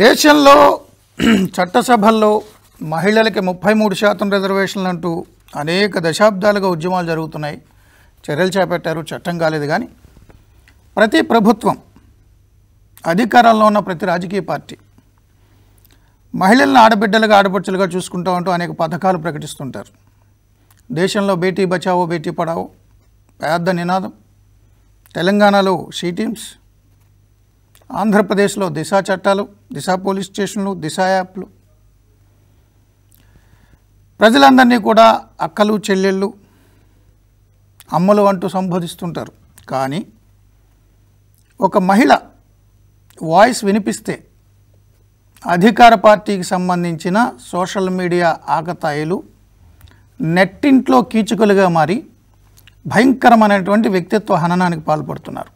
దేశంలో చట్టసభల్లో మహిళలకి ముప్పై మూడు శాతం రిజర్వేషన్లు అంటూ అనేక దశాబ్దాలుగా ఉద్యమాలు జరుగుతున్నాయి. చర్యలు చేపట్టారు చట్టం కాలేదు కానీ ప్రతి ప్రభుత్వం అధికారంలో ఉన్న ప్రతి రాజకీయ పార్టీ మహిళలను ఆడబిడ్డలుగా ఆడపడుచులుగా చూసుకుంటూ ఉంటూ అనేక పథకాలు ప్రకటిస్తుంటారు. దేశంలో బేటీ బచావో బేటీ పడావో పెద్ద నినాదం. తెలంగాణలో షీ టీమ్స్ ఆంధ్రప్రదేశ్లో దిశా చట్టాలు దిశా పోలీస్ స్టేషన్లు దిశా యాప్లు. ప్రజలందరినీ కూడా అక్కలు చెల్లెళ్ళు అమ్మలు అంటూ సంబోధిస్తుంటారు. కానీ ఒక మహిళ వాయిస్ వినిపిస్తే అధికార పార్టీకి సంబంధించిన సోషల్ మీడియా ఆకతాయిలు నెట్టింట్లో కీచుకలుగా మారి భయంకరమైనటువంటి వ్యక్తిత్వ హననానికి పాల్పడుతున్నారు.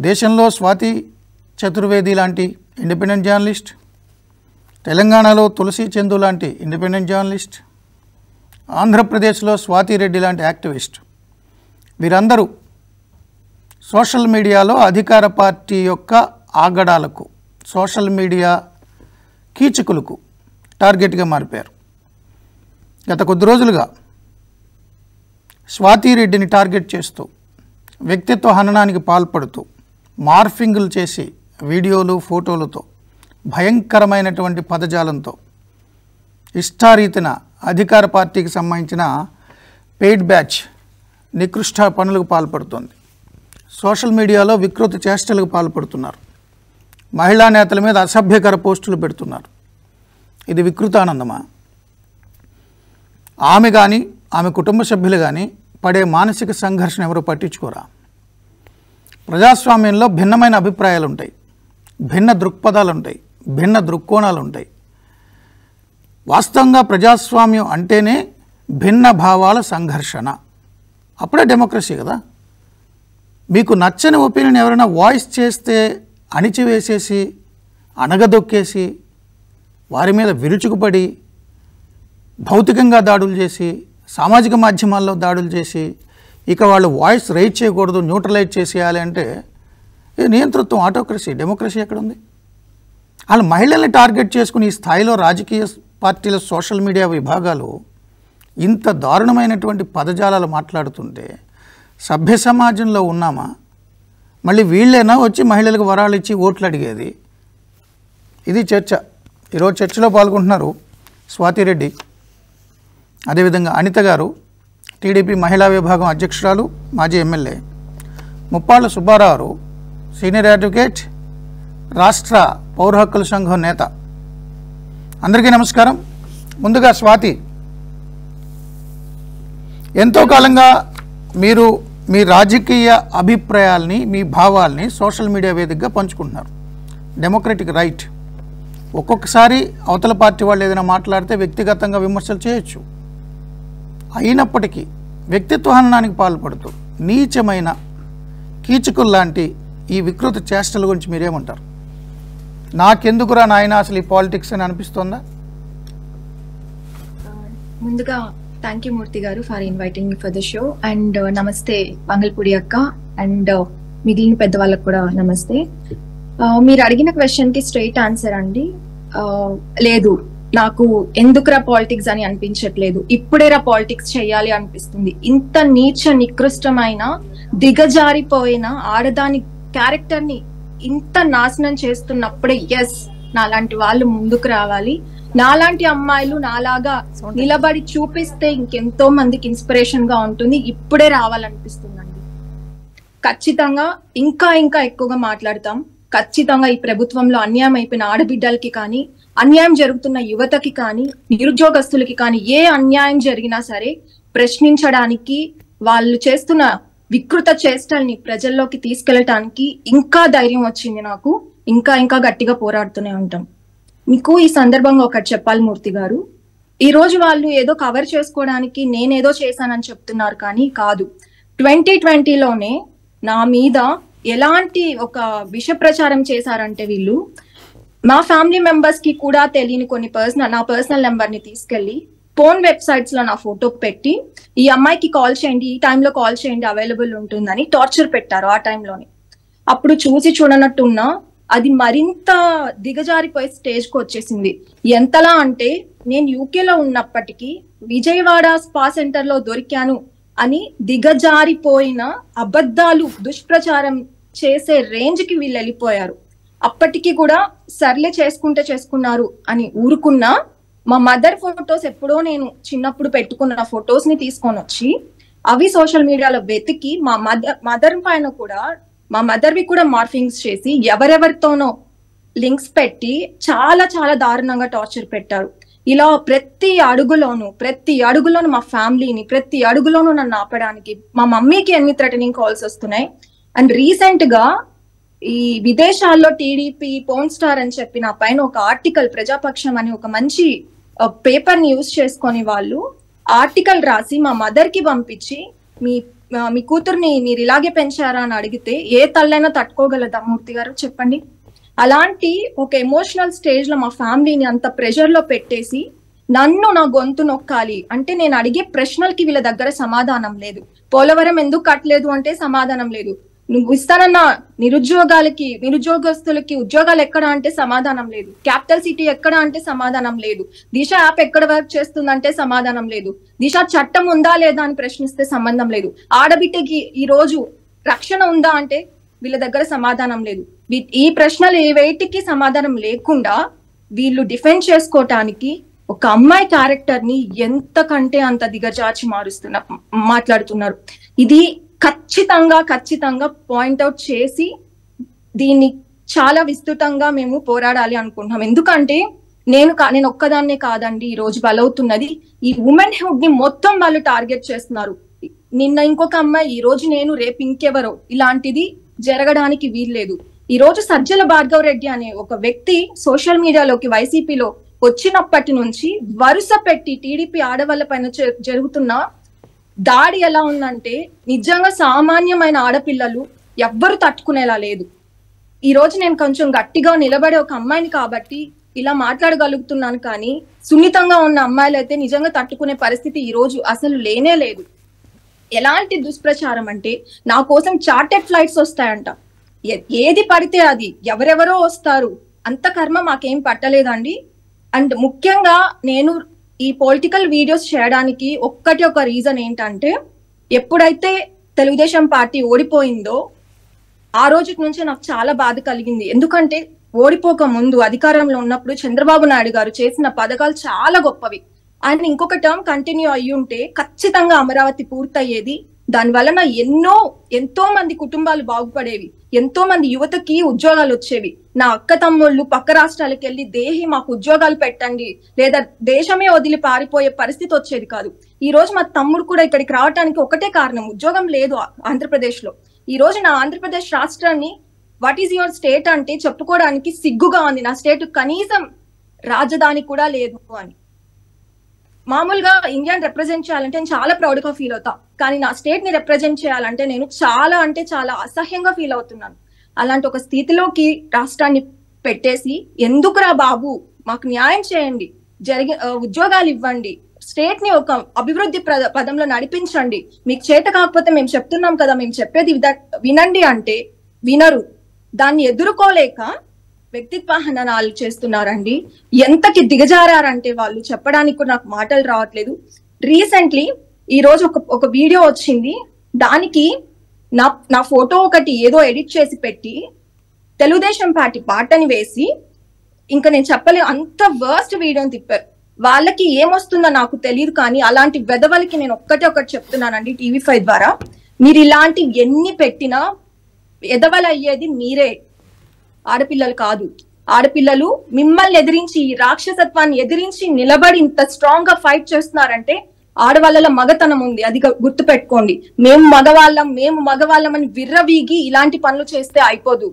దేశంలో స్వాతి చతుర్వేది లాంటి ఇండిపెండెంట్ జర్నలిస్ట్ తెలంగాణలో తులసి చందు లాంటి ఇండిపెండెంట్ జర్నలిస్ట్ ఆంధ్రప్రదేశ్లో స్వాతి రెడ్డి లాంటి యాక్టివిస్ట్. వీరందరూ సోషల్ మీడియాలో అధికార పార్టీ యొక్క ఆగడాలకు సోషల్ మీడియా కీచకులకు టార్గెట్గా మారిపోయారు. గత కొద్ది రోజులుగా స్వాతిరెడ్డిని టార్గెట్ చేస్తూ వ్యక్తిత్వ హననానికి పాల్పడుతూ మార్ఫింగులు చేసి వీడియోలు ఫోటోలతో భయంకరమైనటువంటి పదజాలంతో ఇష్టారీతిన అధికార పార్టీకి సంబంధించిన పెయిడ్ బ్యాచ్ నికృష్ట పనులకు పాల్పడుతోంది. సోషల్ మీడియాలో వికృత చేష్టలకు పాల్పడుతున్నారు. మహిళా నేతల మీద అసభ్యకర పోస్టులు పెడుతున్నారు. ఇది వికృతానందమా? ఆమె కానీ ఆమె కుటుంబ సభ్యులు కానీ పడే మానసిక సంఘర్షణ ఎవరు పట్టించుకోరా? ప్రజాస్వామ్యంలో భిన్నమైన అభిప్రాయాలు ఉంటాయి భిన్న దృక్పథాలు ఉంటాయి భిన్న దృక్కోణాలు ఉంటాయి వాస్తవంగా ప్రజాస్వామ్యం అంటేనే భిన్న భావాల సంఘర్షణ. అప్పుడే డెమోక్రసీ కదా. మీకు నచ్చని ఒపీనియన్ ఎవరైనా వాయిస్ చేస్తే అణిచివేసేసి అణగదొక్కేసి వారి మీద విరుచుకుపడి భౌతికంగా దాడులు చేసి సామాజిక మాధ్యమాల్లో దాడులు చేసి ఇక వాళ్ళు వాయిస్ రైజ్ చేయకూడదు న్యూట్రలైజ్ చేసేయాలి అంటే నియంతృత్వం ఆటోక్రసీ డెమోక్రసీ ఎక్కడుంది? వాళ్ళు మహిళల్ని టార్గెట్ చేసుకుని ఈ స్థాయిలో రాజకీయ పార్టీల సోషల్ మీడియా విభాగాలు ఇంత దారుణమైనటువంటి పదజాలాలు మాట్లాడుతుంటే సభ్య సమాజంలో ఉన్నామా? మళ్ళీ వీళ్ళేనా వచ్చి మహిళలకు వరాలు ఇచ్చి ఓట్లు అడిగేది? ఇది చర్చ. ఈరోజు చర్చలో పాల్గొంటున్నారు స్వాతిరెడ్డి అదేవిధంగా అనిత గారు టీడీపీ మహిళా విభాగం అధ్యక్షురాలు మాజీ MLA. Muppalla Subbarao senior advocate రాష్ట్ర పౌర హక్కుల సంఘం నేత. అందరికీ నమస్కారం. ముందుగా స్వాతి ఎంతో కాలంగా మీరు మీ రాజకీయ అభిప్రాయాల్ని మీ భావాల్ని సోషల్ మీడియా వేదికగా పంచుకుంటున్నారు. డెమోక్రటిక్ రైట్ ఒక్కొక్కసారి అవతల పార్టీ వాళ్ళు ఏదైనా మాట్లాడితే వ్యక్తిగతంగా విమర్శలు చేయొచ్చు. అయినప్పటికీ వ్యక్తిత్వ హననానికి పాల్పడుతూ నీచమైన కీచకుల్లాంటి ఈ వికృత చేష్టల గురించి మీరేమంటారు? నాకెందుకురా నాయన అసలు ఈ పాలిటిక్స్ అని అనిపిస్తుందా? ముందుగా thank you Murthy garu for inviting me for the show. And uh, నమస్తే మంగళపూడి అక్క. అండ్ uh, మిగిలిన పెద్దవాళ్ళకు కూడా నమస్తే. మీరు అడిగిన క్వశ్చన్కి స్ట్రైట్ ఆన్సర్ అండి. లేదు నాకు ఎందుకురా పాలిటిక్స్ అని అనిపించట్లేదు. ఇప్పుడేరా పాలిటిక్స్ చేయాలి అనిపిస్తుంది. ఇంత నీచ నికృష్టమైన దిగజారిపోయిన ఆడదాని క్యారెక్టర్ని ఇంత నాశనం చేస్తున్నప్పుడే ఎస్ నాలాంటి వాళ్ళు ముందుకు రావాలి. నాలాంటి అమ్మాయిలు నాలాగా నిలబడి చూపిస్తే ఇంకెంతో మందికి ఇన్స్పిరేషన్గా ఉంటుంది. ఇప్పుడే రావాలనిపిస్తుందండి. ఖచ్చితంగా ఇంకా ఇంకా ఎక్కువగా మాట్లాడతాం. ఖచ్చితంగా ఈ ప్రభుత్వంలో అన్యాయం అయిపోయిన ఆడబిడ్డలకి కానీ అన్యాయం జరుగుతున్న యువతకి కానీ నిరుద్యోగస్తులకి కానీ ఏ అన్యాయం జరిగినా సరే ప్రశ్నించడానికి వాళ్ళు చేస్తున్న వికృత చేష్టల్ని ప్రజల్లోకి తీసుకెళ్ళటానికి ఇంకా ధైర్యం వచ్చింది నాకు. ఇంకా ఇంకా గట్టిగా పోరాడుతూనే ఉంటాం. మీకు ఈ సందర్భంగా ఒకటి చెప్పాలి మూర్తి గారు. ఈ రోజు వాళ్ళు ఏదో కవర్ చేసుకోవడానికి నేనేదో చేశానని చెప్తున్నారు కానీ కాదు. ట్వంటీ ట్వంటీలోనే నా మీద ఎలాంటి ఒక విష ప్రచారం చేశారంటే వీళ్ళు మా ఫ్యామిలీ మెంబర్స్కి కూడా తెలియని కొన్ని పర్సనల్ నా పర్సనల్ నెంబర్ని తీసుకెళ్ళి ఫోన్ వెబ్సైట్స్లో నా ఫోటో పెట్టి ఈ అమ్మాయికి కాల్ చేయండి ఈ టైంలో కాల్ చేయండి అవైలబుల్ ఉంటుందని టార్చర్ పెట్టారు ఆ టైంలోనే అప్పుడు చూసి చూడనట్టున్నా అది మరింత దిగజారిపోయే స్టేజ్కి వచ్చేసింది. ఎంతలా అంటే నేను యూకేలో ఉన్నప్పటికీ విజయవాడ స్పా సెంటర్లో దొరికాను అని దిగజారిపోయిన అబద్ధాలు దుష్ప్రచారం చేసే రేంజ్కి వీళ్ళు వెళ్ళిపోయారు. అప్పటికి కూడా సర్లే చేసుకుంటే చేసుకున్నారు అని ఊరుకున్నా మా మదర్ ఫొటోస్ ఎప్పుడో నేను చిన్నప్పుడు పెట్టుకున్న ఫొటోస్ని తీసుకొని వచ్చి అవి సోషల్ మీడియాలో వెతికి మా మదర్ మదర్ పైన కూడా మా మదర్ వి కూడా మార్ఫింగ్స్ చేసి ఎవరెవరితోనో లింక్స్ పెట్టి చాలా చాలా దారుణంగా టార్చర్ పెట్టారు. ఇలా ప్రతి అడుగులోను ప్రతి అడుగులోను మా ఫ్యామిలీని ప్రతి అడుగులోను నన్ను ఆపడానికి మా మమ్మీకి ఎన్ని థ్రెటనింగ్ కాల్స్ వస్తున్నాయి. అండ్ రీసెంట్గా ఈ విదేశాల్లో టీడీపీ పోన్ స్టార్ అని చెప్పి నా పైన ఒక ఆర్టికల్ ప్రజాపక్షం అని ఒక మంచి పేపర్ని యూజ్ చేసుకొని వాళ్ళు ఆర్టికల్ రాసి మా మదర్కి పంపించి మీ మీ కూతుర్ని మీరు ఇలాగే పెంచారా అని అడిగితే ఏ తల్లైనా తట్టుకోగలదా మూర్తి గారు? చెప్పండి. అలాంటి ఒక ఎమోషనల్ స్టేజ్లో మా ఫ్యామిలీని అంత ప్రెషర్లో పెట్టేసి నన్ను నా గొంతు నొక్కాలి అంటే నేను అడిగే ప్రశ్నలకి వీళ్ళ దగ్గర సమాధానం లేదు. పోలవరం ఎందుకు కట్టలేదు అంటే సమాధానం లేదు. నువ్వు ఇస్తానన్న నిరుద్యోగాలకి నిరుద్యోగస్తులకి ఉద్యోగాలు ఎక్కడ అంటే సమాధానం లేదు. క్యాపిటల్ సిటీ ఎక్కడ అంటే సమాధానం లేదు. దిశ యాప్ ఎక్కడ వర్క్ చేస్తుందంటే సమాధానం లేదు. దిశ చట్టం ఉందా లేదా అని ప్రశ్నిస్తే సంబంధం లేదు. ఆడబిడ్డకి ఈ రోజు రక్షణ ఉందా అంటే వీళ్ళ దగ్గర సమాధానం లేదు. ఈ ప్రశ్నలు వేటికి సమాధానం లేకుండా వీళ్ళు డిఫెండ్ చేసుకోవటానికి ఒక అమ్మాయి క్యారెక్టర్ని ఎంతకంటే అంత దిగజార్చి మారుస్తున్న మాట్లాడుతున్నారు. ఇది ఖచ్చితంగా ఖచ్చితంగా పాయింట్అవుట్ చేసి దీన్ని చాలా విస్తృతంగా మేము పోరాడాలి అనుకుంటున్నాం. ఎందుకంటే నేను కా- నేను ఒక్కదాన్నే కాదండి ఈ రోజు బలవుతున్నది. ఈ ఉమెన్ హుడ్ని మొత్తం వాళ్ళు టార్గెట్ చేస్తున్నారు. నిన్న ఇంకొక అమ్మాయి ఈ రోజు నేను రేపు ఇంకెవరో ఇలాంటిది జరగడానికి వీల్లేదు. ఈ రోజు సజ్జల భార్గవ్ రెడ్డి అనే ఒక వ్యక్తి సోషల్ మీడియాలోకి వైసీపీలో వచ్చినప్పటి నుంచి వరుస పెట్టి టీడీపీ ఆడవాళ్ళ పైన జ- జరుగుతున్న దాడి ఎలా ఉందంటే నిజంగా సామాన్యమైన ఆడపిల్లలు ఎవ్వరు తట్టుకునేలా లేదు. ఈ రోజు నేను కొంచెం గట్టిగా నిలబడే ఒక అమ్మాయిని కాబట్టి ఇలా మాట్లాడగలుగుతున్నాను కానీ సున్నితంగా ఉన్న అమ్మాయిలు అయితే నిజంగా తట్టుకునే పరిస్థితి ఈ రోజు అసలు లేనే లేదు. ఎలాంటి దుష్ప్రచారం అంటే నా కోసం చార్టెడ్ ఫ్లైట్స్ వస్తాయంట. ఏ- ఏది పడితే అది ఎవరెవరో వస్తారు. అంత కర్మ మాకేం పట్టలేదండి. అండ్ ముఖ్యంగా నేను ఈ పొలిటికల్ వీడియోస్ చేయడానికి ఒక్కటి ఒక రీజన్ ఏంటంటే ఎప్పుడైతే తెలుగుదేశం పార్టీ ఓడిపోయిందో ఆ రోజు నుంచి నాకు చాలా బాధ కలిగింది. ఎందుకంటే ఓడిపోక ముందు అధికారంలో ఉన్నప్పుడు చంద్రబాబు నాయుడు గారు చేసిన పథకాలు చాలా గొప్పవి. ఆయన ఇంకొక టర్మ్ కంటిన్యూ అయ్యి ఉంటే ఖచ్చితంగా అమరావతి పూర్తయ్యేది. దాని వలన ఎన్నో ఎంతో మంది కుటుంబాలు బాగుపడేవి. ఎంతో మంది యువతకి ఉద్యోగాలు వచ్చేవి. నా అక్క తమ్ముళ్ళు పక్క రాష్ట్రాలకు వెళ్ళి దేహి మాకు ఉద్యోగాలు పెట్టండి లేదా దేశమే వదిలి పారిపోయే పరిస్థితి వచ్చేది కాదు. ఈ రోజు మా తమ్ముడు కూడా ఇక్కడికి రావడానికి ఒకటే కారణం. ఉద్యోగం లేదు ఆంధ్రప్రదేశ్లో ఈ రోజు నా ఆంధ్రప్రదేశ్ రాష్ట్రాన్ని వాట్ ఈస్ యువర్ స్టేట్ అంటే చెప్పుకోవడానికి సిగ్గుగా ఉంది. నా స్టేట్ కనీసం రాజధాని కూడా లేదు అని. మామూలుగా ఇండియాని రిప్రజెంట్ చేయాలంటే నేను చాలా ప్రౌడ్గా ఫీల్ అవుతా. కానీ నా స్టేట్ని రిప్రజెంట్ చేయాలంటే నేను చాలా అంటే చాలా అసహ్యంగా ఫీల్ అవుతున్నాను. అలాంటి ఒక స్థితిలోకి రాష్ట్రాన్ని పెట్టేసి ఎందుకురా బాబు? మాకు న్యాయం చేయండి. జరిగి ఉద్యోగాలు ఇవ్వండి. స్టేట్ని ఒక అభివృద్ధి పదంలో నడిపించండి. మీకు చేత కాకపోతే మేము చెప్తున్నాం కదా మేము చెప్పేది వినండి అంటే వినరు. దాన్ని ఎదుర్కోలేక వ్యక్తిత్వ హననాలు చేస్తున్నారండి. ఎంతకి దిగజారంటే వాళ్ళు చెప్పడానికి కూడా నాకు మాటలు రావట్లేదు. రీసెంట్లీ ఈ రోజు ఒక ఒక వీడియో వచ్చింది. దానికి నా నా ఫోటో ఒకటి ఏదో ఎడిట్ చేసి పెట్టి తెలుగుదేశం పార్టీ పాటని వేసి ఇంకా నేను చెప్పలేదు అంత వర్స్ట్ వీడియోని తిప్పారు. వాళ్ళకి ఏమొస్తుందో నాకు తెలియదు కానీ అలాంటి వెధవలకి నేను ఒక్కటే ఒకటి చెప్తున్నానండి టీవీ ఫైవ్ ద్వారా. మీరు ఇలాంటి ఎన్ని పెట్టినా ఎదవలయ్యేది మీరే. ఆడపిల్లలు కాదు. ఆడపిల్లలు మిమ్మల్ని ఎదిరించి ఈ రాక్షసత్వాన్ని ఎదిరించి నిలబడి ఇంత స్ట్రాంగ్గా ఫైట్ చేస్తున్నారంటే ఆడవాళ్ళ మగతనం ఉంది. అది గుర్తు పెట్టుకోండి మేము మగవాళ్ళం మేము మగవాళ్ళం అని విర్రవీగి ఇలాంటి పనులు చేస్తే అయిపోదు.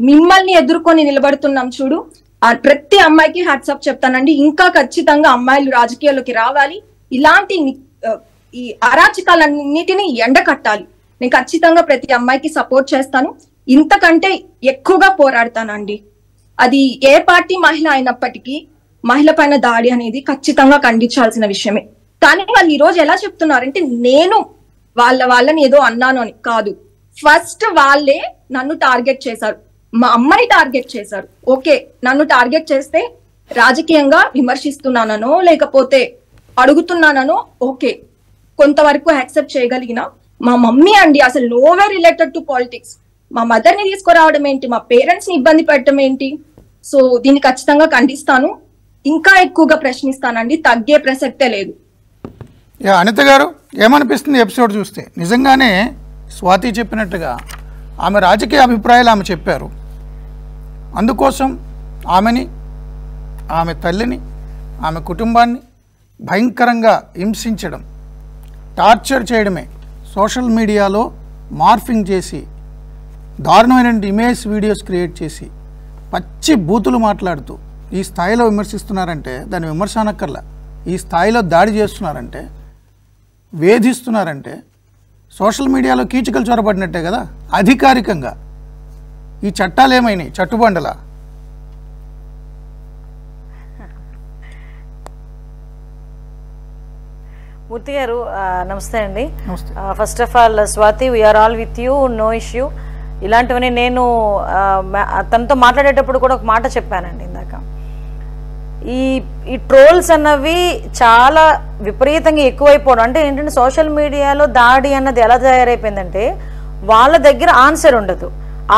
మిమ్మల్ని ఎదుర్కొని నిలబడుతున్నాం చూడు. ప్రతి అమ్మాయికి హ్యాట్సప్ చెప్తానండి. ఇంకా ఖచ్చితంగా అమ్మాయిలు రాజకీయాల్లోకి రావాలి. ఇలాంటి ఈ అరాచకాలన్నిటిని ఎండ కట్టాలి నేను ఖచ్చితంగా ప్రతి అమ్మాయికి సపోర్ట్ చేస్తాను. ఇంతకంటే ఎక్కువగా పోరాడతానండి. అది ఏ పార్టీ మహిళ అయినప్పటికీ మహిళ పైన దాడి అనేది ఖచ్చితంగా ఖండించాల్సిన విషయమే. కానీ వాళ్ళు ఈ రోజు ఎలా చెప్తున్నారంటే నేను వాళ్ళ వాళ్ళని ఏదో అన్నాను అని కాదు. ఫస్ట్ వాళ్ళే నన్ను టార్గెట్ చేశారు. మా అమ్మని టార్గెట్ చేశారు. ఓకే నన్ను టార్గెట్ చేస్తే రాజకీయంగా విమర్శిస్తున్నానో లేకపోతే అడుగుతున్నానో ఓకే. కొంతవరకు యాక్సెప్ట్ చేయగలిగిన మా మమ్మీ అండి అసలు నోవే రిలేటెడ్ టు పాలిటిక్స్ మా మదర్ని తీసుకురావడం ఏంటి? మా పేరెంట్స్ని ఇబ్బంది పెట్టడం ఏంటి? సో దీన్ని ఖచ్చితంగా ఖండిస్తాను. ఇంకా ఎక్కువగా ప్రశ్నిస్తానండి. తగ్గే ప్రసక్తే లేదు. యా అనిత గారు ఏమనిపిస్తుంది ఎపిసోడ్ చూస్తే? నిజంగానే స్వాతి చెప్పినట్టుగా ఆమె రాజకీయ అభిప్రాయాలు ఆమె చెప్పారు. అందుకోసం ఆమెని ఆమె తల్లిని ఆమె కుటుంబాన్ని భయంకరంగా హింసించడం టార్చర్ చేయడమే సోషల్ మీడియాలో మార్ఫింగ్ చేసి దారుణమైన ఇమేజ్ వీడియోస్ క్రియేట్ చేసి పచ్చి బూతులు మాట్లాడుతూ ఈ స్థాయిలో విమర్శిస్తున్నారంటే దాని విమర్శ అనక్కర్లా ఈ స్థాయిలో దాడి చేస్తున్నారంటే వేధిస్తున్నారంటే సోషల్ మీడియాలో కీచుకలు చొరబడినట్టే కదా? అధికారికంగా. ఈ చట్టాలు ఏమైనాయి చట్టుబండలా? మూర్తి గారు నమస్తే అండి. First of all Swathi we are all with you no issue ఇలాంటివన్నీ నేను తనతో మాట్లాడేటప్పుడు కూడా ఒక మాట చెప్పానండి ఇందాక. ఈ ఈ ట్రోల్స్ అన్నవి చాలా విపరీతంగా ఎక్కువైపోవడం అంటే ఏంటంటే సోషల్ మీడియాలో దాడి అన్నది ఎలా తయారైపోయిందంటే వాళ్ళ దగ్గర ఆన్సర్ ఉండదు.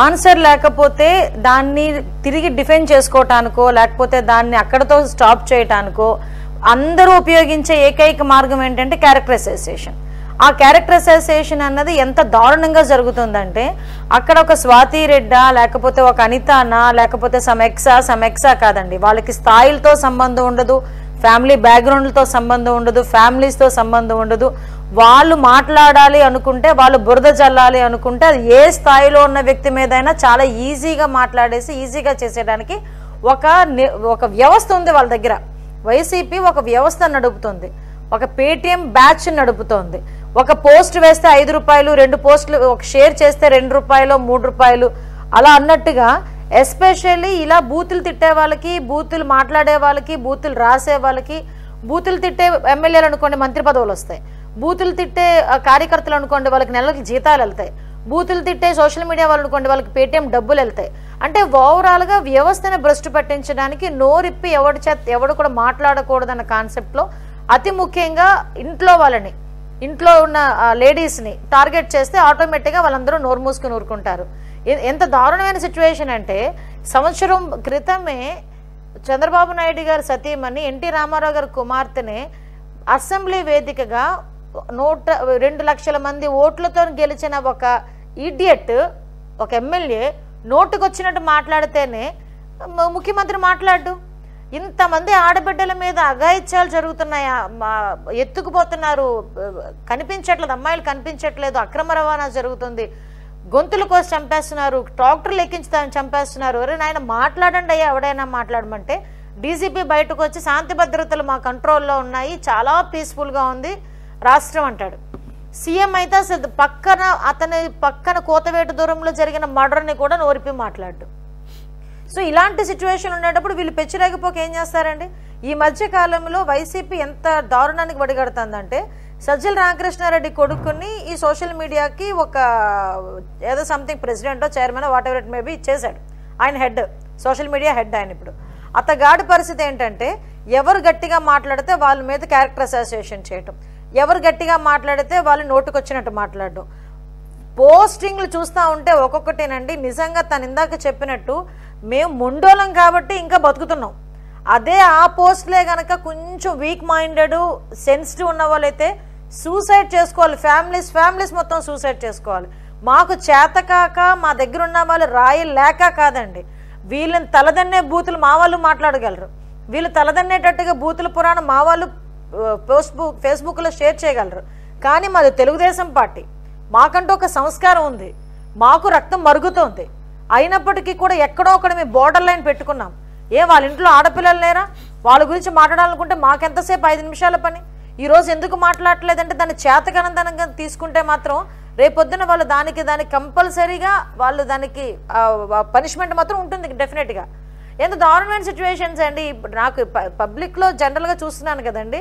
ఆన్సర్ లేకపోతే దాన్ని తిరిగి డిఫెండ్ చేసుకోవటానికో లేకపోతే దాన్ని అక్కడతో స్టాప్ చేయటానికో అందరూ ఉపయోగించే ఏకైక మార్గం ఏంటంటే క్యారెక్టర్ అసోసియేషన్ ఆ క్యారెక్టర్ అసోసియేషన్ అన్నది ఎంత దారుణంగా జరుగుతుందంటే అక్కడ ఒక స్వాతి రెడ్డా లేకపోతే ఒక అనితానా లేకపోతే సమెక్సా సమెక్సా కాదండి. వాళ్ళకి స్థాయిలతో సంబంధం ఉండదు ఫ్యామిలీ బ్యాక్గ్రౌండ్లతో సంబంధం ఉండదు ఫ్యామిలీస్తో సంబంధం ఉండదు. వాళ్ళు మాట్లాడాలి అనుకుంటే వాళ్ళు బురద జల్లాలి అనుకుంటే అది ఏ స్థాయిలో ఉన్న వ్యక్తి మీదైనా చాలా ఈజీగా మాట్లాడేసి ఈజీగా చేసేయడానికి ఒక ఒక వ్యవస్థ ఉంది వాళ్ళ దగ్గర. వైసీపీ ఒక వ్యవస్థ నడుపుతుంది. ఒక పేటిఎం బ్యాచ్ నడుపుతోంది. ఒక పోస్ట్ వేస్తే ఐదు రూపాయలు రెండు పోస్టులు ఒక షేర్ చేస్తే రెండు రూపాయలు మూడు రూపాయలు. అలా అన్నట్టుగా ఎస్పెషల్లీ ఇలా బూతులు తిట్టే వాళ్ళకి బూతులు మాట్లాడే వాళ్ళకి బూతులు రాసే వాళ్ళకి బూతులు తిట్టే ఎమ్మెల్యేలు అనుకోండి మంత్రి పదవులు వస్తాయి. బూతులు తిట్టే కార్యకర్తలు అనుకోండి వాళ్ళకి నెలకి జీతాలు వెళ్తాయి. బూతులు తిట్టే సోషల్ మీడియా వాళ్ళు అనుకోండి వాళ్ళకి పేటీఎం డబ్బులు వెళ్తాయి. అంటే ఓవరాల్గా వ్యవస్థను భ్రష్టు పట్టించడానికి నోరిప్పి ఎవడి చేత ఎవడు కూడా మాట్లాడకూడదన్న కాన్సెప్ట్లో అతి ముఖ్యంగా ఇంట్లో వాళ్ళని ఇంట్లో ఉన్న లేడీస్ని టార్గెట్ చేస్తే ఆటోమేటిక్గా వాళ్ళందరూ నోరు మూసుకుని ఊరుకుంటారు. ఎంత దారుణమైన సిచ్యువేషన్ అంటే సంవత్సరం క్రితమే చంద్రబాబు నాయుడు గారి సతీమణి ఎన్టీ రామారావు గారి కుమార్తెనే అసెంబ్లీ వేదికగా నూట రెండు లక్షల మంది ఓట్లతో గెలిచిన ఒక ఇడియట్ ఒక ఎమ్మెల్యే నోటుకొచ్చినట్టు మాట్లాడితేనే ముఖ్యమంత్రి మాట్లాడు. ఇంతమంది ఆడబిడ్డల మీద అఘాయిత్యాలు జరుగుతున్నాయా? మా- ఎత్తుకుపోతున్నారు. కనిపించట్లేదు అమ్మాయిలు కనిపించట్లేదు అక్రమ రవాణా జరుగుతుంది. గొంతుల కోసం చంపేస్తున్నారు ట్రాక్టర్లు ఎక్కించి చంపేస్తున్నారు. అరే నాయన మాట్లాడండి అయ్యా ఎవడైనా మాట్లాడమంటే. డీజీపీ బయటకు వచ్చి శాంతి భద్రతలు మా కంట్రోల్లో ఉన్నాయి చాలా పీస్ఫుల్గా ఉంది రాష్ట్రం అంటాడు. సీఎం అయితే అసలు పక్కన అతని పక్కన కోతవేటు దూరంలో జరిగిన మర్డర్ని కూడా నోరిపి మాట్లాడు. సో ఇలాంటి సిచ్యువేషన్ ఉండేటప్పుడు వీళ్ళు పెచ్చిరేగిపోక ఏం చేస్తారండి? ఈ మధ్య కాలంలో వైసీపీ ఎంత దారుణానికి వడిగడుతుందంటే సజ్జల రామకృష్ణారెడ్డి కొడుకుని ఈ సోషల్ మీడియాకి ఒక ఏదో సంథింగ్ ప్రెసిడెంటో chairman whatever it maybe ఇచ్చేశాడు. ఆయన హెడ్ సోషల్ మీడియా హెడ్ ఆయన ఇప్పుడు. అతగాడి పరిస్థితి ఏంటంటే ఎవరు గట్టిగా మాట్లాడితే వాళ్ళ మీద క్యారెక్టర్ అసోసియేషన్ చేయటం. ఎవరు గట్టిగా మాట్లాడితే వాళ్ళు నోటుకొచ్చినట్టు మాట్లాడడం. పోస్టింగ్లు చూస్తూ ఉంటే ఒక్కొక్కటేనండి నిజంగా తను ఇందాక చెప్పినట్టు మేము మొండోలం కాబట్టి ఇంకా బతుకుతున్నాం. అదే ఆ పోస్ట్లే కనుక కొంచెం వీక్ మైండెడ్ సెన్సిటివ్ ఉన్న వాళ్ళైతే సూసైడ్ చేసుకోవాలి. ఫ్యామిలీస్ ఫ్యామిలీస్ మొత్తం సూసైడ్ చేసుకోవాలి. మాకు చేతకాక మా దగ్గర ఉన్న వాళ్ళు రాయి లేక కాదండి. వీళ్ళని తలదన్నే బూతులు మా వాళ్ళు మాట్లాడగలరు. వీళ్ళు తలదన్నేటట్టుగా బూతుల పురాణం మా వాళ్ళు ఫేస్బుక్ ఫేస్బుక్లో షేర్ చేయగలరు. కానీ మాది తెలుగుదేశం పార్టీ. మాకంటూ ఒక సంస్కారం ఉంది. మాకు రక్తం మరుగుతోంది. అయినప్పటికీ కూడా ఎక్కడో ఒకటి మేము బోర్డర్ లైన్ పెట్టుకున్నాం. ఏ వాళ్ళ ఇంట్లో ఆడపిల్లలు లేరా? వాళ్ళ గురించి మాట్లాడాలనుకుంటే మాకెంతసేపు? ఐదు నిమిషాల పని. ఈరోజు ఎందుకు మాట్లాడలేదంటే దాన్ని చేతకనందనంగా తీసుకుంటే మాత్రం రేపొద్దున వాళ్ళు దానికి దానికి కంపల్సరీగా వాళ్ళు దానికి పనిష్మెంట్ మాత్రం ఉంటుంది డెఫినెట్గా ఎంత దారుణమైన సిచ్యువేషన్స్ అండి. నాకు పబ్లిక్లో జనరల్గా చూస్తున్నాను కదండి.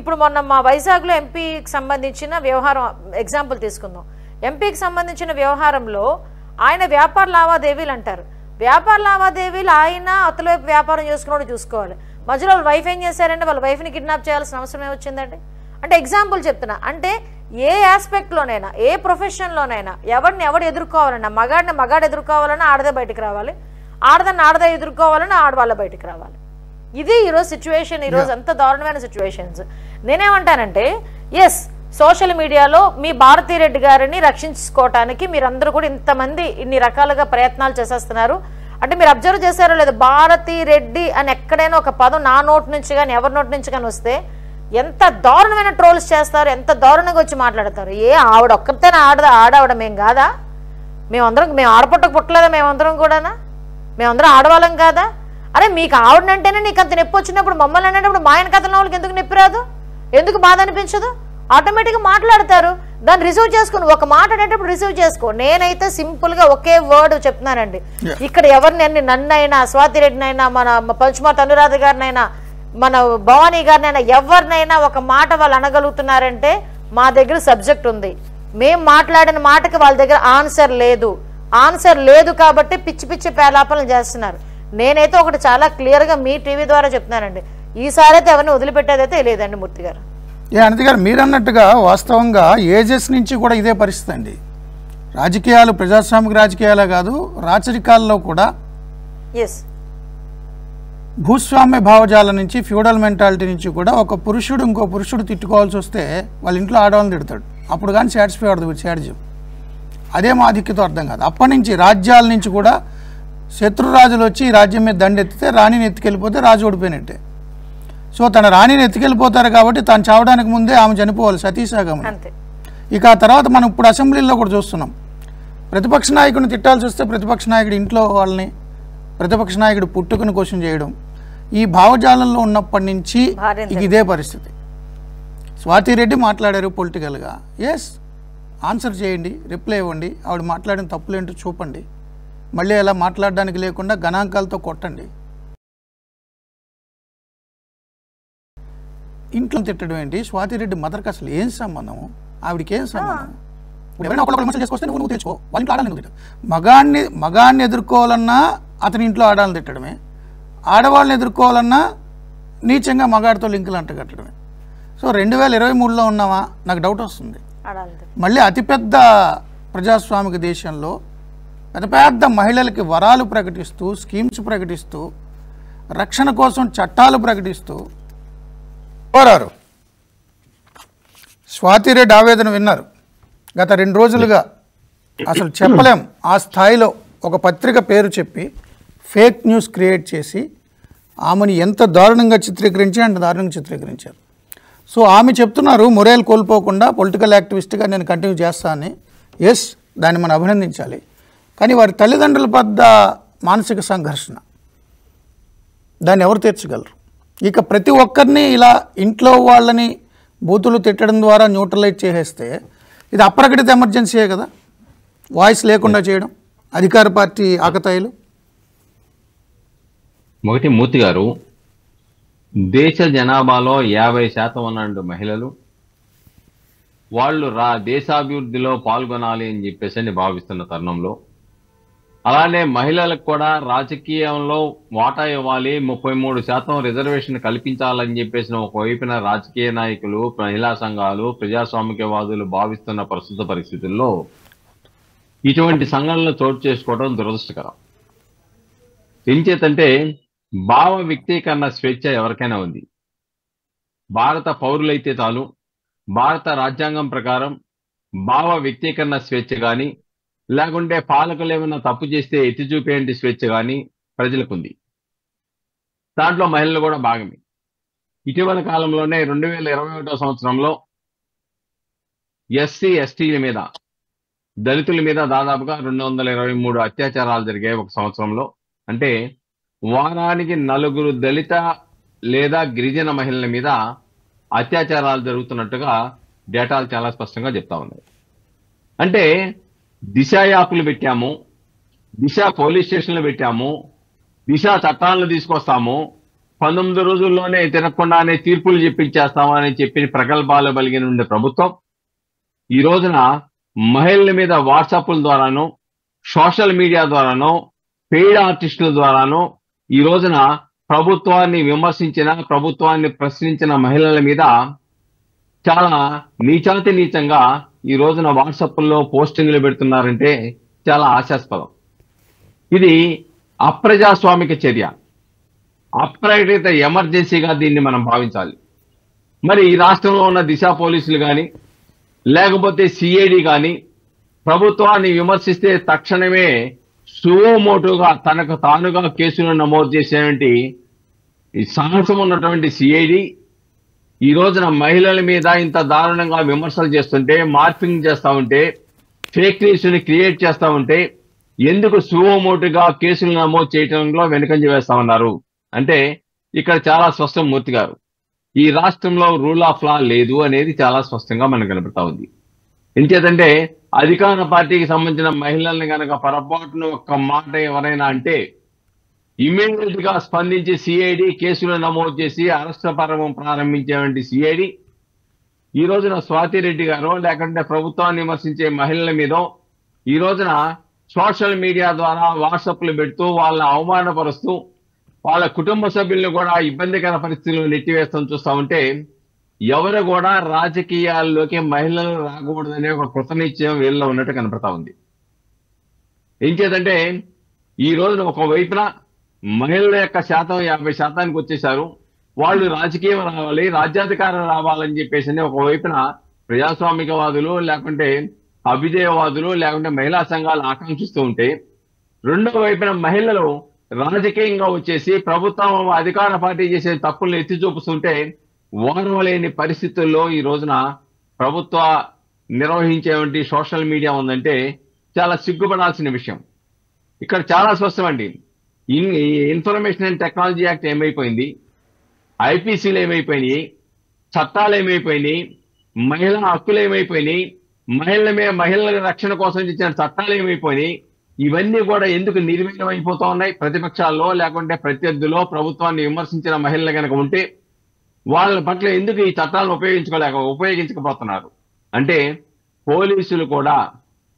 ఇప్పుడు మొన్న మా వైజాగ్లో ఎంపీకి సంబంధించిన వ్యవహారం ఎగ్జాంపుల్ తీసుకుందాం. ఎంపీకి సంబంధించిన వ్యవహారంలో ఆయన వ్యాపార లావాదేవీలు అంటారు. వ్యాపార లావాదేవీలు ఆయన అవతల వైపు వ్యాపారం చేసుకున్నాడు చూసుకోవాలి. మధ్యలో వాళ్ళ వైఫ్ ఏం చేశారంటే వాళ్ళ వైఫ్ని కిడ్నాప్ చేయాల్సిన అవసరం ఏమొచ్చిందండి? అంటే ఎగ్జాంపుల్ చెప్తున్నా. అంటే ఏ ఆస్పెక్ట్లోనైనా ఏ ప్రొఫెషన్లోనైనా ఎవరిని ఎవడు ఎదుర్కోవాలన్నా మగాడిని మగాడు ఎదుర్కోవాలన్నా ఆడదే బయటికి రావాలి. ఆడదాన్ని ఆడదే ఎదుర్కోవాలన్నా ఆడవాళ్ళ బయటికి రావాలి. ఇది ఈరోజు సిచ్యువేషన్ ఈరోజు అంత దారుణమైన సిచ్యువేషన్స్ నేనేమంటానంటే ఎస్ సోషల్ మీడియాలో మీ భారతీ రెడ్డి గారిని రక్షించుకోవటానికి మీరందరూ కూడా ఇంతమంది ఇన్ని రకాలుగా ప్రయత్నాలు చేసేస్తున్నారు. అంటే మీరు అబ్జర్వ్ చేశారో లేదు భారతీ రెడ్డి అని ఎక్కడైనా ఒక పదం నా నోటి నుంచి కానీ ఎవరి నోటి నుంచి కానీ వస్తే ఎంత దారుణమైన ట్రోల్స్ చేస్తారు ఎంత దారుణంగా వచ్చి మాట్లాడతారు? ఏ ఆవిడ ఒక్కరితేనే ఆడ ఆడావిడ మేము కాదా? మేమందరం మేము ఆడపట్టకు పుట్టలేదా మేమందరం కూడానా? మేమందరం ఆడవాళ్ళం కాదా? అరే మీకు ఆవిడనంటేనే నీకు అంత నొప్పి వచ్చినప్పుడు మమ్మల్ని అనేటప్పుడు మా ఆయన కథలో వాళ్ళకి ఎందుకు నొప్పి రాదు ఎందుకు బాధ అనిపించదు? ఆటోమేటిక్గా మాట్లాడతారు. దాన్ని రిసీవ్ చేసుకుని ఒక మాట అనేటప్పుడు రిసీవ్ చేసుకో. నేనైతే సింపుల్గా ఒకే వర్డ్ చెప్తున్నానండి. ఇక్కడ ఎవరిని నన్నైనా స్వాతి రెడ్డినైనా మన పంచుమాత అనురాధ గారినైనా మన భవానీ గారినైనా ఎవరినైనా ఒక మాట వాళ్ళు అనగలుగుతున్నారంటే మా దగ్గర సబ్జెక్ట్ ఉంది. మేం మాట్లాడిన మాటకి వాళ్ళ దగ్గర ఆన్సర్ లేదు. ఆన్సర్ లేదు కాబట్టి పిచ్చి పిచ్చి పేలాపనలు చేస్తున్నారు. నేనైతే ఒకటి చాలా క్లియర్గా మీ టీవీ ద్వారా చెప్తున్నానండి. ఈసారి అయితే ఎవరిని వదిలిపెట్టేదైతే లేదండి మూర్తి గారు. ఏ అనిత గారు మీరు అన్నట్టుగా వాస్తవంగా ఏజెస్ నుంచి కూడా ఇదే పరిస్థితి అండి. రాజకీయాలు ప్రజాస్వామిక రాజకీయాలే కాదు రాచరికాల్లో కూడా భూస్వామ్య భావజాలం నుంచి ఫ్యూడల్ మెంటాలిటీ నుంచి కూడా ఒక పురుషుడు ఇంకో పురుషుడు తిట్టుకోవాల్సి వస్తే వాళ్ళ ఇంట్లో ఆడవాళ్ళని తిడతాడు. అప్పుడు కానీ సాటిస్ఫై అవుతుంది శాడిజం అదే మా ఆధిక్యత అర్థం కాదు. అప్పటి నుంచి రాజ్యాల నుంచి కూడా శత్రురాజులు వచ్చి ఈ రాజ్యం మీద దండెత్తితే రాణిని ఎత్తుకెళ్ళిపోతే రాజు ఓడిపోయినట్టే. సో తన రాణిని ఎత్తుకెళ్ళిపోతారు కాబట్టి తాను చావడానికి ముందే ఆమె చనిపోవాలి సతీసాగమని అంతే. ఇక ఆ తర్వాత మనం ఇప్పుడు అసెంబ్లీలో కూడా చూస్తున్నాం. ప్రతిపక్ష నాయకుడిని తిట్టాల్సి వస్తే ప్రతిపక్ష నాయకుడు ఇంట్లో వాళ్ళని ప్రతిపక్ష నాయకుడు పుట్టుకుని క్వశ్చన్ చేయడం ఈ భావజాలంలో ఉన్నప్పటి నుంచి ఇదే పరిస్థితి. స్వాతిరెడ్డి మాట్లాడారు పొలిటికల్గా. ఎస్ ఆన్సర్ చేయండి రిప్లై ఇవ్వండి. ఆవిడ మాట్లాడిన తప్పులేంటో చూపండి. మళ్ళీ అలా మాట్లాడడానికి లేకుండా గణాంకాలతో కొట్టండి. ఇంట్లో తిట్టడం ఏంటి? స్వాతిరెడ్డి మదర్కి అసలు ఏం సంబంధం? ఆవిడకి ఏం సంబంధం? ఎవరైనా ఒకళ్ళు చేసుకొస్తే నువ్వు తెచ్చుకో వాళ్ళ ఇంట్లో ఆడాలని తిట్టడం మగాన్ని మగాన్ని ఎదుర్కోవాలన్నా అతని ఇంట్లో ఆడాలని తిట్టడమే. ఆడవాళ్ళని ఎదుర్కోవాలన్నా నీచంగా మగాడితో లింకులు అంట కట్టడమే సో రెండు వేల ఇరవై మూడులో ఉన్నామా నాకు డౌట్ వస్తుంది. మళ్ళీ అతిపెద్ద ప్రజాస్వామిక దేశంలో పెద్ద పెద్ద మహిళలకి వరాలు ప్రకటిస్తూ స్కీమ్స్ ప్రకటిస్తూ రక్షణ కోసం చట్టాలు ప్రకటిస్తూ కోరారు స్వాతిరెడ్డి ఆవేదన విన్నారు. గత రెండు రోజులుగా అసలు చెప్పలేం. ఆ స్థాయిలో ఒక పత్రిక పేరు చెప్పి ఫేక్ న్యూస్ క్రియేట్ చేసి ఆమెను ఎంత దారుణంగా చిత్రీకరించి అంత దారుణంగా చిత్రీకరించారు. సో ఆమె చెప్తున్నారు మొరేల్ కోల్పోకుండా పొలిటికల్ యాక్టివిస్ట్గా నేను కంటిన్యూ చేస్తానని. ఎస్ దాన్ని మనం అభినందించాలి. కానీ వారి తల్లిదండ్రుల వద్ద మానసిక సంఘర్షణ దాన్ని ఎవరు తీర్చగలరు? ఇక ప్రతి ఒక్కరిని ఇలా ఇంట్లో వాళ్ళని బూతులు తిట్టడం ద్వారా న్యూట్రలైజ్ చేసేస్తే ఇది అప్రకటిత ఎమర్జెన్సీయే కదా? వాయిస్ లేకుండా చేయడం అధికార పార్టీ ఆకతాయిలు? ఒకటి మూర్తి గారు దేశ జనాభాలో యాభై శాతం ఉన్న మహిళలు వాళ్ళు రా దేశాభివృద్ధిలో పాల్గొనాలి అని చెప్పేసి అని భావిస్తున్న తరుణంలో అలానే మహిళలకు కూడా రాజకీయంలో వాటా ఇవ్వాలి ముప్పై మూడు శాతం రిజర్వేషన్ కల్పించాలని చెప్పేసిన ఒకవైపున రాజకీయ నాయకులు మహిళా సంఘాలు ప్రజాస్వామికవాదులు భావిస్తున్న ప్రస్తుత పరిస్థితుల్లో ఇటువంటి సంఘటనలు చోటు చేసుకోవడం దురదృష్టకరం. ఏం చేతంటే భావ వ్యక్తీకరణ స్వేచ్ఛ ఎవరికైనా ఉంది. భారత పౌరులైతే చాలు భారత రాజ్యాంగం ప్రకారం భావ వ్యక్తీకరణ స్వేచ్ఛ కానీ లేకుంటే పాలకులు ఏమైనా తప్పు చేస్తే ఎత్తి చూపేయండి స్వేచ్ఛ కానీ ప్రజలకుంది. దాంట్లో మహిళలు కూడా భాగమే. ఇటీవల కాలంలోనే రెండు వేల ఇరవై ఒకటో సంవత్సరంలో ఎస్సీ ఎస్టీల మీద దళితుల మీద దాదాపుగా రెండు వందల ఇరవై మూడు అత్యాచారాలు జరిగాయి ఒక సంవత్సరంలో. అంటే వారానికి నలుగురు దళిత లేదా గిరిజన మహిళల మీద అత్యాచారాలు జరుగుతున్నట్టుగా డేటాలు చాలా స్పష్టంగా చెప్తా ఉన్నాయి. అంటే దిశ యాప్లు పెట్టాము దిశ పోలీస్ స్టేషన్లు పెట్టాము దిశ చట్టాలను తీసుకొస్తాము పంతొమ్మిది రోజుల్లోనే తినకుండానే తీర్పులు చెప్పించేస్తామని చెప్పి ప్రగల్భాలు కలిగిన ఉండే ప్రభుత్వం ఈ రోజున మహిళల మీద వాట్సాప్ల ద్వారాను సోషల్ మీడియా ద్వారాను పెయిడ్ ఆర్టిస్టుల ద్వారాను ఈ రోజున ప్రభుత్వాన్ని విమర్శించిన ప్రభుత్వాన్ని ప్రశ్నించిన మహిళల మీద చాలా నీచాతి నీచంగా ఈ రోజున వాట్సాప్లో పోస్టింగ్లు పెడుతున్నారంటే చాలా ఆశాస్పదం. ఇది అప్రజాస్వామిక చర్య. అప్రకటిత ఎమర్జెన్సీగా దీన్ని మనం భావించాలి. మరి ఈ రాష్ట్రంలో ఉన్న దిశ పోలీసులు కానీ లేకపోతే సిఐడి కానీ ప్రభుత్వాన్ని విమర్శిస్తే తక్షణమే సువోమోటుగా తనకు తానుగా కేసును నమోదు చేసేటువంటి ఈ సాహసం ఉన్నటువంటి సిఐడి ఈ రోజున మహిళల మీద ఇంత దారుణంగా విమర్శలు చేస్తుంటే మార్పింగ్ చేస్తూ ఉంటే ఫేక్ న్యూస్ని క్రియేట్ చేస్తూ ఉంటే ఎందుకు సుమోటుగా కేసులు నమోదు చేయడంలో వెనుకంజ వేస్తా ఉన్నారు? అంటే ఇక్కడ చాలా స్పష్టం మూర్తి గారు. ఈ రాష్ట్రంలో రూల్ ఆఫ్ లా లేదు అనేది చాలా స్పష్టంగా మనకు కనబడతా ఉంది. ఎంచేతంటే అధికార పార్టీకి సంబంధించిన మహిళల్ని కనుక పొరపాటున ఒక్క మాట ఎవరైనా అంటే ఇమీడియట్గా స్పందించి సిఐడి కేసులు నమోదు చేసి అరెస్ట్ పర్వం ప్రారంభించేటువంటి సిఐడి ఈ రోజున స్వాతి రెడ్డి గారు లేకుంటే ప్రభుత్వాన్ని విమర్శించే మహిళల మీద ఈ రోజున సోషల్ మీడియా ద్వారా వాట్సాప్లు పెడుతూ వాళ్ళని అవమానపరుస్తూ వాళ్ళ కుటుంబ సభ్యులను కూడా ఇబ్బందికర పరిస్థితులు నెట్టివేస్తాం చూస్తా ఉంటే ఎవరు కూడా రాజకీయాల్లోకి మహిళలు రాకూడదనే ఒక కృతనిశ్చయం వీళ్ళలో ఉన్నట్టు కనపడతా ఉంది. ఏం చేతంటే ఈ రోజున ఒక వైపున మహిళల యొక్క శాతం యాభై శాతానికి వచ్చేసారు వాళ్ళు రాజకీయం రావాలి రాజ్యాధికారం రావాలని చెప్పేసి ఒక వైపున ప్రజాస్వామికవాదులు లేకుంటే అభిజయవాదులు లేకుంటే మహిళా సంఘాలు ఆకాంక్షిస్తూ ఉంటే రెండో వైపున మహిళలు రాజకీయంగా వచ్చేసి ప్రభుత్వం అధికార పార్టీ చేసే తప్పులను ఎత్తి చూపుతుంటే ఓర్వలేని పరిస్థితుల్లో ఈ రోజున ప్రభుత్వ నిర్వహించేటువంటి సోషల్ మీడియా ఉందంటే చాలా సిగ్గుపడాల్సిన విషయం. ఇక్కడ చాలా స్పష్టం అండి in information and technology act ఏమైపోయింది? ఐపీసీలు ఏమైపోయినాయి? చట్టాలు ఏమైపోయినాయి? మహిళా హక్కులు ఏమైపోయినాయి? మహిళల మీద మహిళల రక్షణ కోసం ఇచ్చిన చట్టాలు ఏమైపోయినాయి? ఇవన్నీ కూడా ఎందుకు నిర్వీర్యం అయిపోతూ ఉన్నాయి? ప్రతిపక్షాల్లో లేకుంటే ప్రత్యర్థులో ప్రభుత్వాన్ని విమర్శించిన మహిళలు కనుక ఉంటే వాళ్ళ పట్ల ఎందుకు ఈ చట్టాలను ఉపయోగించుకోలేక ఉపయోగించకపోతున్నారు? అంటే పోలీసులు కూడా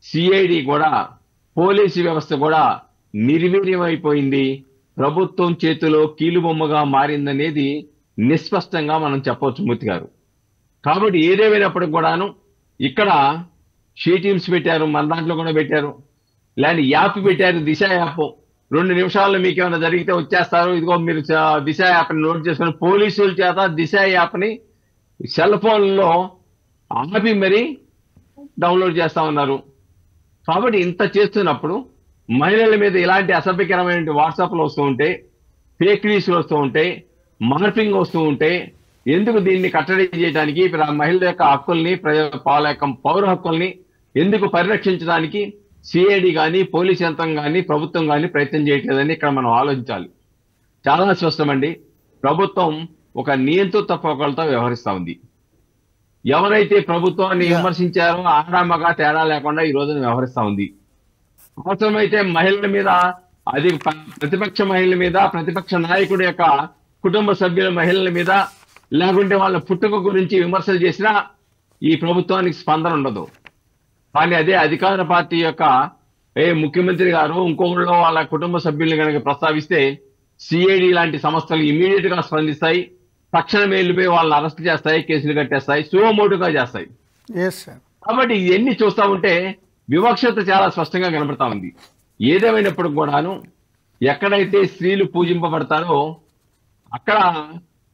సిఐడి కూడా పోలీసు వ్యవస్థ కూడా నిర్వీర్యమైపోయింది. ప్రభుత్వం చేతిలో కీలుబొమ్మగా మారిందనేది నిస్పష్టంగా మనం చెప్పవచ్చు మూర్తి గారు. కాబట్టి ఏదేమైనప్పటికి కూడాను ఇక్కడ షీ టీమ్స్ పెట్టారు మన దాంట్లో కూడా పెట్టారు లేని యాప్ పెట్టారు దిశ యాప్. రెండు నిమిషాల్లో మీకు ఏమైనా జరిగితే వచ్చేస్తారు ఇదిగో మీరు దిశ యాప్ని నోట్ చేసుకుని పోలీసుల చేత దిశ యాప్ని సెల్ ఫోన్లో ఆపి మరి డౌన్లోడ్ చేస్తా ఉన్నారు. కాబట్టి ఇంత చేస్తున్నప్పుడు మహిళల మీద ఇలాంటి అసభ్యకరమైన వాట్సాప్లు వస్తూ ఉంటే ఫేక్ న్యూస్లు వస్తూ ఉంటే మార్పింగ్ వస్తూ ఉంటే ఎందుకు దీన్ని కట్టడి చేయడానికి మహిళల యొక్క హక్కుల్ని ప్రజల వాళ్ళ యొక్క పౌర హక్కుల్ని ఎందుకు పరిరక్షించడానికి సిఐడి కానీ పోలీస్ యంత్రం కానీ ప్రభుత్వం కానీ ప్రయత్నం చేయట్లేదని ఇక్కడ మనం ఆలోచించాలి. చాలా స్పష్టమండి. ప్రభుత్వం ఒక నియంత్రిత పోకలతో వ్యవహరిస్తా ఉంది. ఎవరైతే ప్రభుత్వాన్ని విమర్శించారో ఆడామగా తేడా లేకుండా ఈ రోజున వ్యవహరిస్తా ఉంది. అవసరమైతే మహిళల మీద అది ప్రతిపక్ష మహిళల మీద ప్రతిపక్ష నాయకుడి యొక్క కుటుంబ సభ్యుల మహిళల మీద లేకుంటే వాళ్ళ పుట్టుక గురించి విమర్శలు చేసినా ఈ ప్రభుత్వానికి స్పందన ఉండదు. కానీ అదే అధికార పార్టీ యొక్క ఏ ముఖ్యమంత్రి గారు ఇంకొకళ్ళు వాళ్ళ కుటుంబ సభ్యుల్ని కనుక ప్రస్తావిస్తే సిఐడి లాంటి సంస్థలు ఇమీడియట్గా స్పందిస్తాయి తక్షణమే వెళ్ళిపోయి వాళ్ళని అరెస్ట్ చేస్తాయి కేసులు కట్టేస్తాయి సుమోటుగా చేస్తాయి. కాబట్టి ఇవన్నీ చూస్తా ఉంటే వివక్షత చాలా స్పష్టంగా కనబడతా ఉంది. ఏదేమైనప్పుడు కూడాను ఎక్కడైతే స్త్రీలు పూజింపబడతారో అక్కడ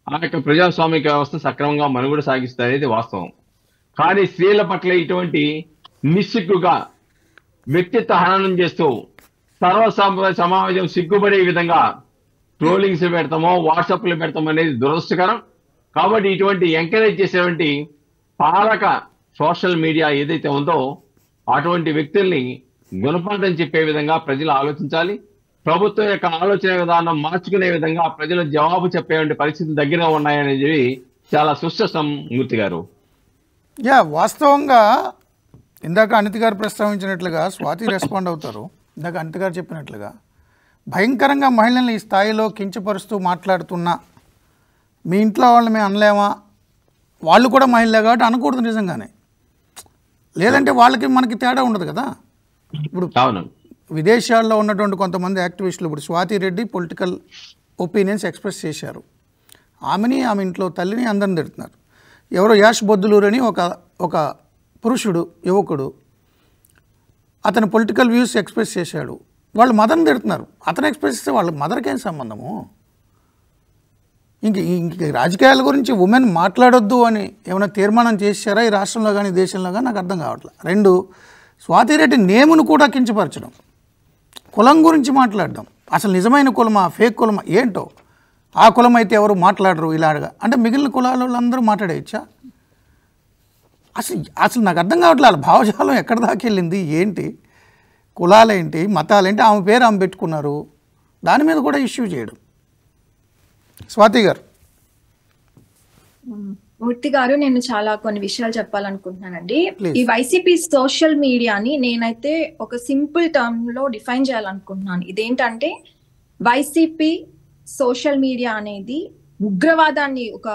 ఆ యొక్క ప్రజాస్వామిక వ్యవస్థ సక్రమంగా మనుగడ సాగిస్తారనేది వాస్తవం. కానీ స్త్రీల పట్ల ఇటువంటి నిస్సిగ్గుగా వ్యక్తిత్వ హననం చేస్తూ సర్వ సమావేశం సమాజం సిగ్గుపడే విధంగా ట్రోలింగ్స్ పెడతామో వాట్సాప్లు పెడతామో అనేది దురదృష్టకరం. కాబట్టి ఇటువంటి ఎంకరేజ్ చేసేటువంటి పాలక సోషల్ మీడియా ఏదైతే ఉందో అటువంటి వ్యక్తుల్ని గుణపాఠం చెప్పే విధంగా ప్రజలు ఆలోచించాలి. ప్రభుత్వం యొక్క ఆలోచన విధానం మార్చుకునే విధంగా ప్రజలు జవాబు చెప్పేటువంటి పరిస్థితులు దగ్గర ఉన్నాయనేది చాలా సుస్పష్టం మూర్తి గారు. యా వాస్తవంగా ఇందాక అనిత గారు ప్రస్తావించినట్లుగా స్వాతి రెస్పాండ్ అవుతారు. ఇందాక అనిత గారు చెప్పినట్లుగా భయంకరంగా మహిళల్ని ఈ స్థాయిలో కించపరుస్తూ మాట్లాడుతున్నా మీ ఇంట్లో వాళ్ళని మేము అనలేమా? వాళ్ళు కూడా మహిళలే కాబట్టి అనకూడదు నిజంగానే. లేదంటే వాళ్ళకి మనకి తేడా ఉండదు కదా. ఇప్పుడు విదేశాల్లో ఉన్నటువంటి కొంతమంది యాక్టివిస్టులు ఇప్పుడు Swathi Reddy political opinions express చేశారు. ఆమెని ఆమె ఇంట్లో తల్లిని అందరిని తిడుతున్నారు. ఎవరో యాష్ బొద్దులూరు అని ఒక ఒక పురుషుడు యువకుడు అతను పొలిటికల్ వ్యూస్ ఎక్స్ప్రెస్ చేశాడు. వాళ్ళు మదర్ని తిడుతున్నారు. అతను ఎక్స్ప్రెస్ చేస్తే వాళ్ళ మదర్కి ఏం సంబంధము? ఇంక ఇంక రాజకీయాల గురించి ఉమెన్ మాట్లాడొద్దు అని ఏమైనా తీర్మానం చేశారా ఈ రాష్ట్రంలో కానీ దేశంలో కానీ నాకు అర్థం కావట్లేదు రెండు స్వాతిరెడ్డి నేమును కూడా కించపరచడం. కులం గురించి మాట్లాడడం. అసలు నిజమైన కులమా ఫేక్ కులమా ఏంటో? ఆ కులం అయితే ఎవరు మాట్లాడరు ఇలాగా అంటే మిగిలిన కులాల వాళ్ళందరూ మాట్లాడేయచ్చా? అసలు అసలు నాకు అర్థం కావట్లేదు భావజాలం ఎక్కడ దాకా వెళ్ళింది ఏంటి? కులాలేంటి మతాలేంటి ఆమె పేరు ఆమె పెట్టుకున్నారు. దాని మీద కూడా ఇష్యూ చేయడం. స్వాతి గారు. మూర్తి గారు నేను చాలా కొన్ని విషయాలు చెప్పాలనుకుంటున్నానండి. ఈ వైసీపీ సోషల్ మీడియాని నేనైతే ఒక సింపుల్ టర్మ్లో డిఫైన్ చేయాలనుకుంటున్నాను. ఇదేంటంటే వైసీపీ సోషల్ మీడియా అనేది ఉగ్రవాదాన్ని ఒక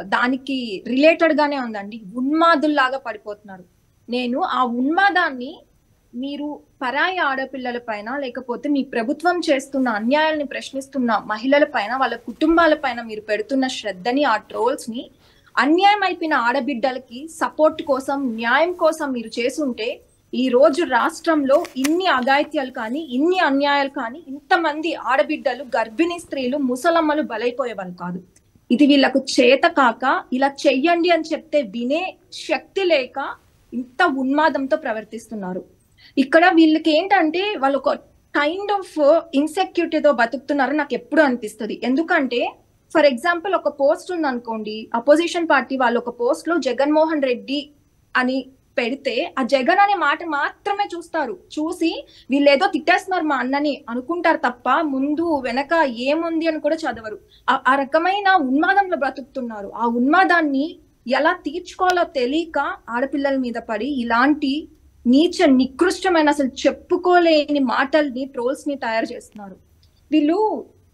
దానికి రిలేటెడ్ గానే ఉందండి. ఉన్మాదుల్లాగా పడిపోతున్నారు. నేను ఆ ఉన్మాదాన్ని మీరు పరాయి ఆడపిల్లల పైన లేకపోతే మీ ప్రభుత్వం చేస్తున్న అన్యాయాల్ని ప్రశ్నిస్తున్న మహిళల పైన వాళ్ళ కుటుంబాల పైన మీరు పెడుతున్న శ్రద్ధని ఆ ట్రోల్స్ని అన్యాయం అయిపోయిన ఆడబిడ్డలకి సపోర్ట్ కోసం న్యాయం కోసం మీరు చేసుంటే ఈ రోజు రాష్ట్రంలో ఇన్ని అఘాయిత్యాలు కానీ ఇన్ని అన్యాయాలు కానీ ఇంతమంది ఆడబిడ్డలు గర్భిణీ స్త్రీలు ముసలమ్మలు బలైపోయేవాళ్ళు కాదు. ఇది వీళ్ళకు చేత కాక ఇలా చెయ్యండి అని చెప్తే వినే శక్తి లేక ఇంత ఉన్మాదంతో ప్రవర్తిస్తున్నారు. ఇక్కడ వీళ్ళకి ఏంటంటే వాళ్ళు ఒక కైండ్ ఆఫ్ ఇన్సెక్యూరిటీతో బతుకుతున్నారని నాకు ఎప్పుడు అనిపిస్తుంది. ఎందుకంటే ఫర్ ఎగ్జాంపుల్ ఒక పోస్ట్ ఉంది అనుకోండి అపోజిషన్ పార్టీ వాళ్ళు ఒక పోస్ట్లో జగన్మోహన్ రెడ్డి అని పెడితే ఆ జగన్ అనే మాట మాత్రమే చూస్తారు. చూసి వీళ్ళేదో తిట్టేస్తున్నారు మా అన్నని అనుకుంటారు తప్ప ముందు వెనక ఏముంది అని కూడా చదవరు. ఆ- ఆ రకమైన ఉన్మాదంలో బ్రతుకుతున్నారు. ఆ ఉన్మాదాన్ని ఎలా తీర్చుకోవాలో తెలియక ఆడపిల్లల మీద పడి ఇలాంటి నీచ నికృష్టమైన అసలు చెప్పుకోలేని మాటల్ని ట్రోల్స్ని తయారు చేస్తున్నారు. వీళ్ళు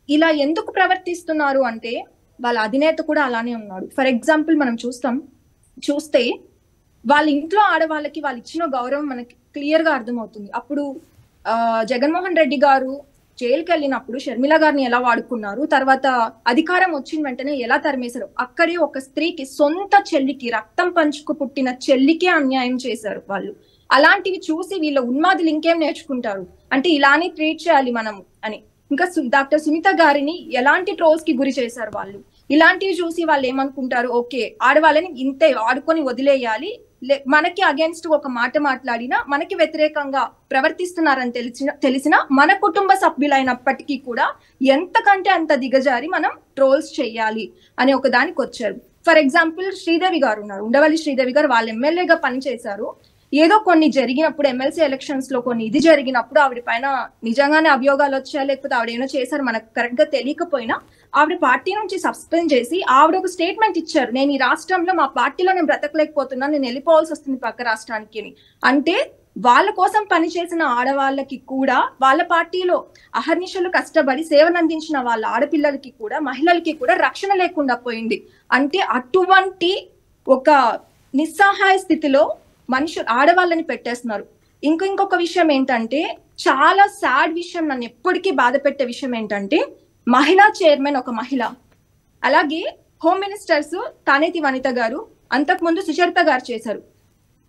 ఇలా ఎందుకు ప్రవర్తిస్తున్నారు అంటే వాళ్ళ అధినేత కూడా అలానే ఉన్నాడు. ఫర్ ఎగ్జాంపుల్ మనం చూస్తాం చూస్తే వాళ్ళ ఇంట్లో ఆడవాళ్ళకి వాళ్ళు ఇచ్చిన గౌరవం మనకి క్లియర్గా అర్థమవుతుంది. అప్పుడు జగన్మోహన్ రెడ్డి గారు జైలుకి వెళ్ళినప్పుడు షర్మిల గారిని ఎలా వాడుకున్నారు? తర్వాత అధికారం వచ్చిన వెంటనే ఎలా తరిమేశారు? అక్కడే ఒక స్త్రీకి సొంత చెల్లికి రక్తం పంచుకు పుట్టిన చెల్లికే అన్యాయం చేశారు వాళ్ళు. అలాంటివి చూసి వీళ్ళ ఉన్మాదులు ఇంకేం నేర్చుకుంటారు? అంటే ఇలానే ట్రీట్ చేయాలి మనము అని. ఇంకా డాక్టర్ సునీత గారిని ఎలాంటి ట్రోల్స్కి గురి చేశారు వాళ్ళు? ఇలాంటివి చూసి వాళ్ళు ఏమనుకుంటారు? ఓకే ఆడవాళ్ళని ఇంతే ఆడుకొని వదిలేయాలి. లే- మనకి అగేన్స్ట్ ఒక మాట మాట్లాడినా మనకి వ్యతిరేకంగా ప్రవర్తిస్తున్నారని తెలిసిన తెలిసిన మన కుటుంబ సభ్యులైనప్పటికీ కూడా ఎంతకంటే అంత దిగజారి మనం ట్రోల్స్ చేయాలి అనే ఒక దానికి వచ్చారు. ఫర్ ఎగ్జాంపుల్ శ్రీదేవి గారు ఉన్నారు. ఉండవల్లి శ్రీదేవి గారు వాళ్ళు ఎమ్మెల్యేగా పనిచేశారు. ఏదో కొన్ని జరిగినప్పుడు ఎమ్మెల్సీ ఎలక్షన్స్లో కొన్ని ఇది జరిగినప్పుడు ఆవిడ పైన నిజంగానే అభియోగాలు వచ్చా లేకపోతే ఆవిడ ఏమైనా చేశారు? మనకు కరెక్ట్గా తెలియకపోయినా ఆవిడ పార్టీ నుంచి సస్పెండ్ చేసి ఆవిడ ఒక స్టేట్మెంట్ ఇచ్చారు. నేను ఈ రాష్ట్రంలో మా పార్టీలో నేను బ్రతకలేకపోతున్నా నేను వెళ్ళిపోవాల్సి వస్తుంది పక్క రాష్ట్రానికి అంటే వాళ్ళ కోసం పనిచేసిన ఆడవాళ్ళకి కూడా వాళ్ళ పార్టీలో అహర్నిశలు కష్టపడి సేవనందించిన వాళ్ళ ఆడపిల్లలకి కూడా మహిళలకి కూడా రక్షణ లేకుండా పోయింది. అంటే అటువంటి ఒక నిస్సహాయ స్థితిలో మనుషులు ఆడవాళ్ళని పెట్టేస్తున్నారు. ఇంకో ఇంకొక విషయం ఏంటంటే చాలా సాడ్ విషయం నన్ను ఎప్పటికీ బాధ పెట్టే విషయం ఏంటంటే మహిళా చైర్మన్ ఒక మహిళ. అలాగే హోమ్ మినిస్టర్స్ తానేతి వనిత గారు అంతకుముందు సుచరిత గారు చేశారు.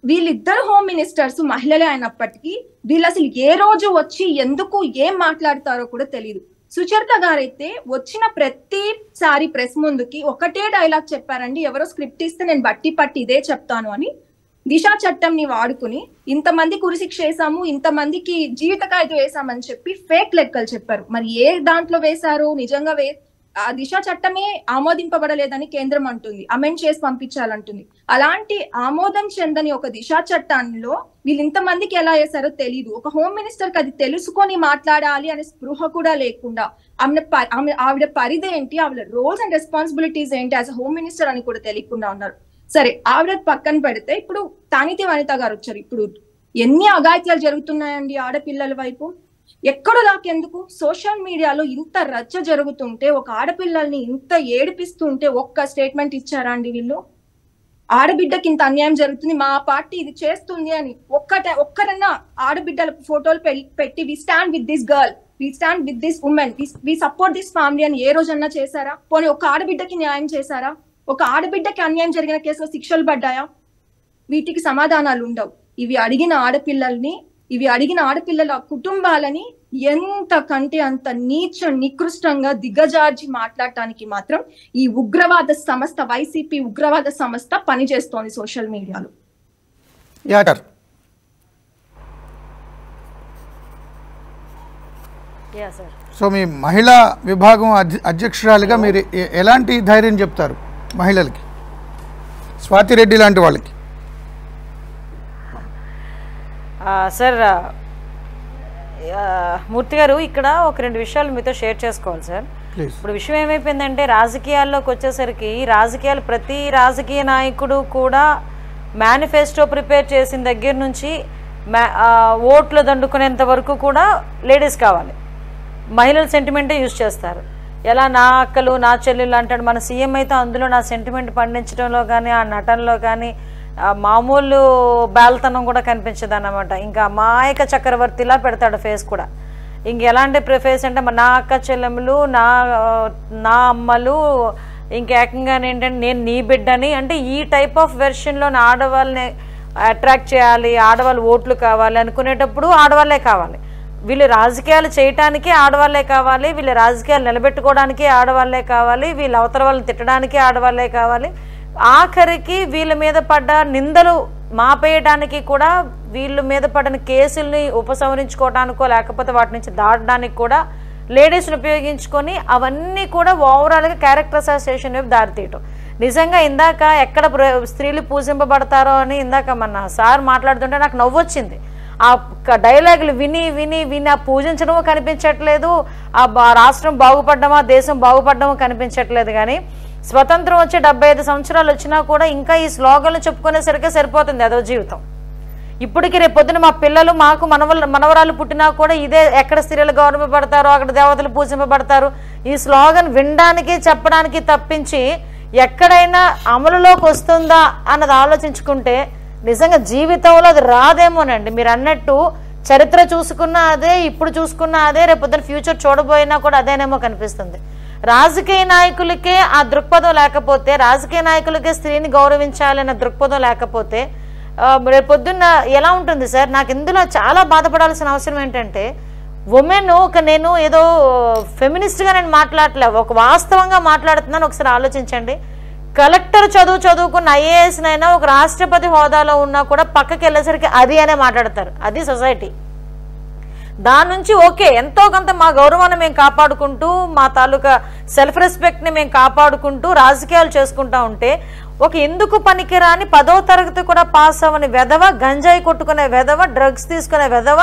వీళ్ళిద్దరు హోమ్ మినిస్టర్స్ మహిళలే అయినప్పటికీ వీళ్ళు అసలు ఏ రోజు వచ్చి ఎందుకు ఏం మాట్లాడతారో కూడా తెలియదు సుచరిత గారైతే వచ్చిన ప్రతిసారి ప్రెస్ ముందుకి ఒకటే డైలాగ్ చెప్పారండి ఎవరో స్క్రిప్ట్ ఇస్తే నేను బట్టి పట్టి ఇదే చెప్తాను అని. దిశా చట్టంని వాడుకుని ఇంతమంది కురిశిక్ష వేసాము ఇంతమందికి జీవిత ఖైదు వేసామని చెప్పి ఫేక్ లెక్కలు చెప్పారు. మరి ఏ దాంట్లో వేశారు? నిజంగా వే ఆ దిశా చట్టమే ఆమోదింపబడలేదని కేంద్రం అంటుంది. అమెండ్ చేసి పంపించాలంటుంది. అలాంటి ఆమోదం చెందని ఒక దిశా చట్టాల్లో వీళ్ళు ఇంతమందికి ఎలా వేశారో తెలియదు ఒక హోమ్ మినిస్టర్కి అది తెలుసుకొని మాట్లాడాలి అనే స్పృహ కూడా లేకుండా ఆమె ప- ఆమె ఆవిడ పరిధి ఏంటి? ఆవిడ రోల్స్ అండ్ రెస్పాన్సిబిలిటీస్ ఏంటి? యాజ్ హోమ్ మినిస్టర్ అని కూడా తెలియకుండా ఉన్నారు. సరే ఆవిడ పక్కన పెడితే ఇప్పుడు తానితి వనిత గారు వచ్చారు. ఇప్పుడు ఎన్ని అఘాయిత్యాలు జరుగుతున్నాయండి ఆడపిల్లల వైపు? ఎక్కడ దాకెందుకు? సోషల్ మీడియాలో ఇంత రచ్చ జరుగుతుంటే ఒక ఆడపిల్లల్ని ఇంత ఏడిపిస్తుంటే ఒక్క స్టేట్మెంట్ ఇచ్చారా అండి వీళ్ళు? ఆడబిడ్డకి ఇంత అన్యాయం జరుగుతుంది మా పార్టీ ఇది చేస్తుంది అని ఒక్కట ఒక్కరన్నా ఆడబిడ్డల ఫోటోలు పె- పెట్టి we stand with this girl we stand with this women we support this family అని ఏ రోజన్నా చేశారా? పోనీ ఒక ఆడబిడ్డకి న్యాయం చేశారా? ఒక ఆడబిడ్డకి అన్యాయం జరిగిన కేసులో శిక్షలు పడ్డాయా? వీటికి సమాధానాలు ఉండవు. ఇవి అడిగిన ఆడపిల్లల్ని ఇవి అడిగిన ఆడపిల్లల కుటుంబాలని ఎంత కంటే అంత నీచ నికృష్టంగా దిగజార్జి మాట్లాడటానికి మాత్రం ఈ ఉగ్రవాద సంస్థ వైసీపీ ఉగ్రవాద సంస్థ పనిచేస్తోంది సోషల్ మీడియాలో. యాటర్ యా సార్. సో మీ మహిళా విభాగం అధ్య- అధ్యక్షురాలిగా మీరు ఎలాంటి ధైర్యం చెప్తారు? మహిళలకి స్వాతి రెడ్డి లాంటి వాళ్ళకి. సార్ మూర్తి గారు ఇక్కడ ఒక రెండు విషయాలు మీతో షేర్ చేసుకోవాలి సార్. ఇప్పుడు విషయం ఏమైపోయిందంటే రాజకీయాల్లోకి వచ్చేసరికి రాజకీయాలు ప్రతి రాజకీయ నాయకుడు కూడా మేనిఫెస్టో ప్రిపేర్ చేసిన దగ్గర నుంచి ఓట్లు దండుకునేంత వరకు కూడా లేడీస్ కావాలి. మహిళల సెంటిమెంటే యూజ్ చేస్తారు. ఎలా నా అక్కలు నా చెల్లెళ్ళు అంటాడు. మన సీఎం అయితే అందులో నా సెంటిమెంట్ పండించడంలో కానీ ఆ నటనలో కానీ మామూలు బాలతనం కూడా కనిపించదు అన్నమాట ఇంకా మాయక చక్రవర్తిలా పెడతాడు ఫేస్ కూడా. ఇంక ఎలాంటి ప్రిఫేస్ అంటే మా నా అక్క చెల్లెములు నా నా అమ్మలు ఇంకేకంగా ఏంటంటే నేను నీ బిడ్డని అంటే ఈ టైప్ ఆఫ్ వెర్షన్లో ఆడవాళ్ళని అట్రాక్ట్ చేయాలి ఆడవాళ్ళు ఓట్లు కావాలి అనుకునేటప్పుడు ఆడవాళ్ళే కావాలి. వీళ్ళు రాజకీయాలు చేయటానికి ఆడవాళ్ళే కావాలి వీళ్ళ రాజకీయాలు నిలబెట్టుకోవడానికి ఆడవాళ్ళే కావాలి వీళ్ళ అవతల వాళ్ళని తిట్టడానికి ఆడవాళ్ళే కావాలి. ఆఖరికి వీళ్ళ మీద పడ్డ నిందలు మాపేయడానికి కూడా వీళ్ళ మీద పడిన కేసుల్ని ఉపసంహరించుకోవడానికో లేకపోతే వాటి నుంచి దాటడానికి కూడా లేడీస్ని ఉపయోగించుకొని అవన్నీ కూడా ఓవరాల్గా క్యారెక్టర్ అసోసియేషన్ వైపు దారితీయటం. నిజంగా ఇందాక ఎక్కడ ప్ర- స్త్రీలు పూజింపబడతారో అని ఇందాక మన సార్ మాట్లాడుతుంటే నాకు నవ్వొచ్చింది. ఆ డైలాగులు విని విని విని ఆ పూజించడమో కనిపించట్లేదు. ఆ బా- రాష్ట్రం బాగుపడ్డమా దేశం బాగుపడ్డమో కనిపించట్లేదు కానీ స్వతంత్రం వచ్చి డెబ్బై ఐదు సంవత్సరాలు వచ్చినా కూడా ఇంకా ఈ స్లోగన్లు చెప్పుకునేసరికి సరిపోతుంది అదో జీవితం. ఇప్పటికి రేపొద్దున మా పిల్లలు మాకు మనవల మనవరాలు పుట్టినా కూడా ఇదే ఎక్కడ స్త్రీలు గౌరవపడతారు అక్కడ దేవతలు పూజింపబడతారు. ఈ స్లోగన్ వినడానికి చెప్పడానికి తప్పించి ఎక్కడైనా అమలులోకి వస్తుందా అన్నది ఆలోచించుకుంటే నిజంగా జీవితంలో అది రాదేమోనండి. మీరు అన్నట్టు చరిత్ర చూసుకున్నా అదే ఇప్పుడు చూసుకున్నా అదే రేపొద్దున ఫ్యూచర్ చూడబోయినా కూడా అదేనేమో కనిపిస్తుంది. రాజకీయ నాయకులకే ఆ దృక్పథం లేకపోతే రాజకీయ నాయకులకే స్త్రీని గౌరవించాలన్న దృక్పథం లేకపోతే రేపొద్దున్న పొద్దున్న ఎలా ఉంటుంది సార్? నాకు ఇందులో చాలా బాధపడాల్సిన అవసరం ఏంటంటే ఉమెన్ ఒక నేను ఏదో ఫెమినిస్ట్గా నేను మాట్లాడలే ఒక వాస్తవంగా మాట్లాడుతున్నాను ఒకసారి ఆలోచించండి. కలెక్టర్ చదువు చదువుకున్న ఐఏఎస్నైనా ఒక రాష్ట్రపతి హోదాలో ఉన్నా కూడా పక్కకి వెళ్ళేసరికి అది అనే మాట్లాడతారు. అది సొసైటీ. దాని నుంచి ఓకే ఎంతో కొంత మా గౌరవాన్ని మేము కాపాడుకుంటూ మా తాలూకా సెల్ఫ్ రెస్పెక్ట్ని మేము కాపాడుకుంటూ రాజకీయాలు చేసుకుంటా ఉంటే ఒక ఎందుకు పనికిరాని పదో తరగతి కూడా పాస్ అవ్వని వెధవ గంజాయి కొట్టుకునే వెధవ డ్రగ్స్ తీసుకునే వెధవ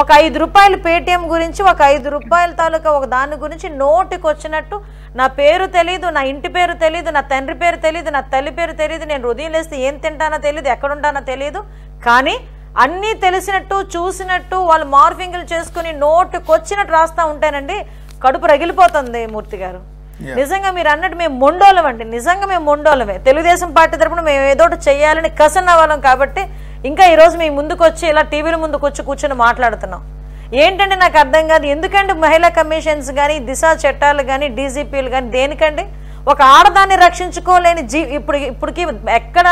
ఒక ఐదు రూపాయలు పేటిఎం గురించి ఒక ఐదు రూపాయల తాలూకా ఒక దాని గురించి నోటికి వచ్చినట్టు నా పేరు తెలీదు నా ఇంటి పేరు తెలీదు నా తండ్రి పేరు తెలీదు నా తల్లి పేరు తెలీదు నేను ఉదయం లేస్తే ఏం తింటానో తెలియదు ఎక్కడుంటానో తెలియదు కానీ అన్నీ తెలిసినట్టు చూసినట్టు వాళ్ళు మార్ఫింగ్లు చేసుకుని నోటుకొచ్చినట్టు రాస్తూ రాస్తా ఉంటానండి కడుపు రగిలిపోతుంది మూర్తి గారు. నిజంగా మీరు అన్నట్టు మేము మొండోలం అండి. నిజంగా మేము మొండోలమే తెలుగుదేశం పార్టీ తరపున మేము ఏదో ఒకటి చేయాలని కసన్న వాళ్ళం కాబట్టి ఇంకా ఈరోజు మీ ముందుకు వచ్చి ఇలా టీవీల ముందుకు వచ్చి కూర్చొని మాట్లాడుతున్నాం. ఏంటంటే నాకు అర్థం కాదు. ఎందుకంటే మహిళా కమిషన్స్ కానీ దిశ చట్టాలు కానీ డీజీపీలు కానీ దేనికండి? ఒక ఆడదాన్ని రక్షించుకోలేని జీ ఇప్పుడు ఇప్పటికి ఎక్కడ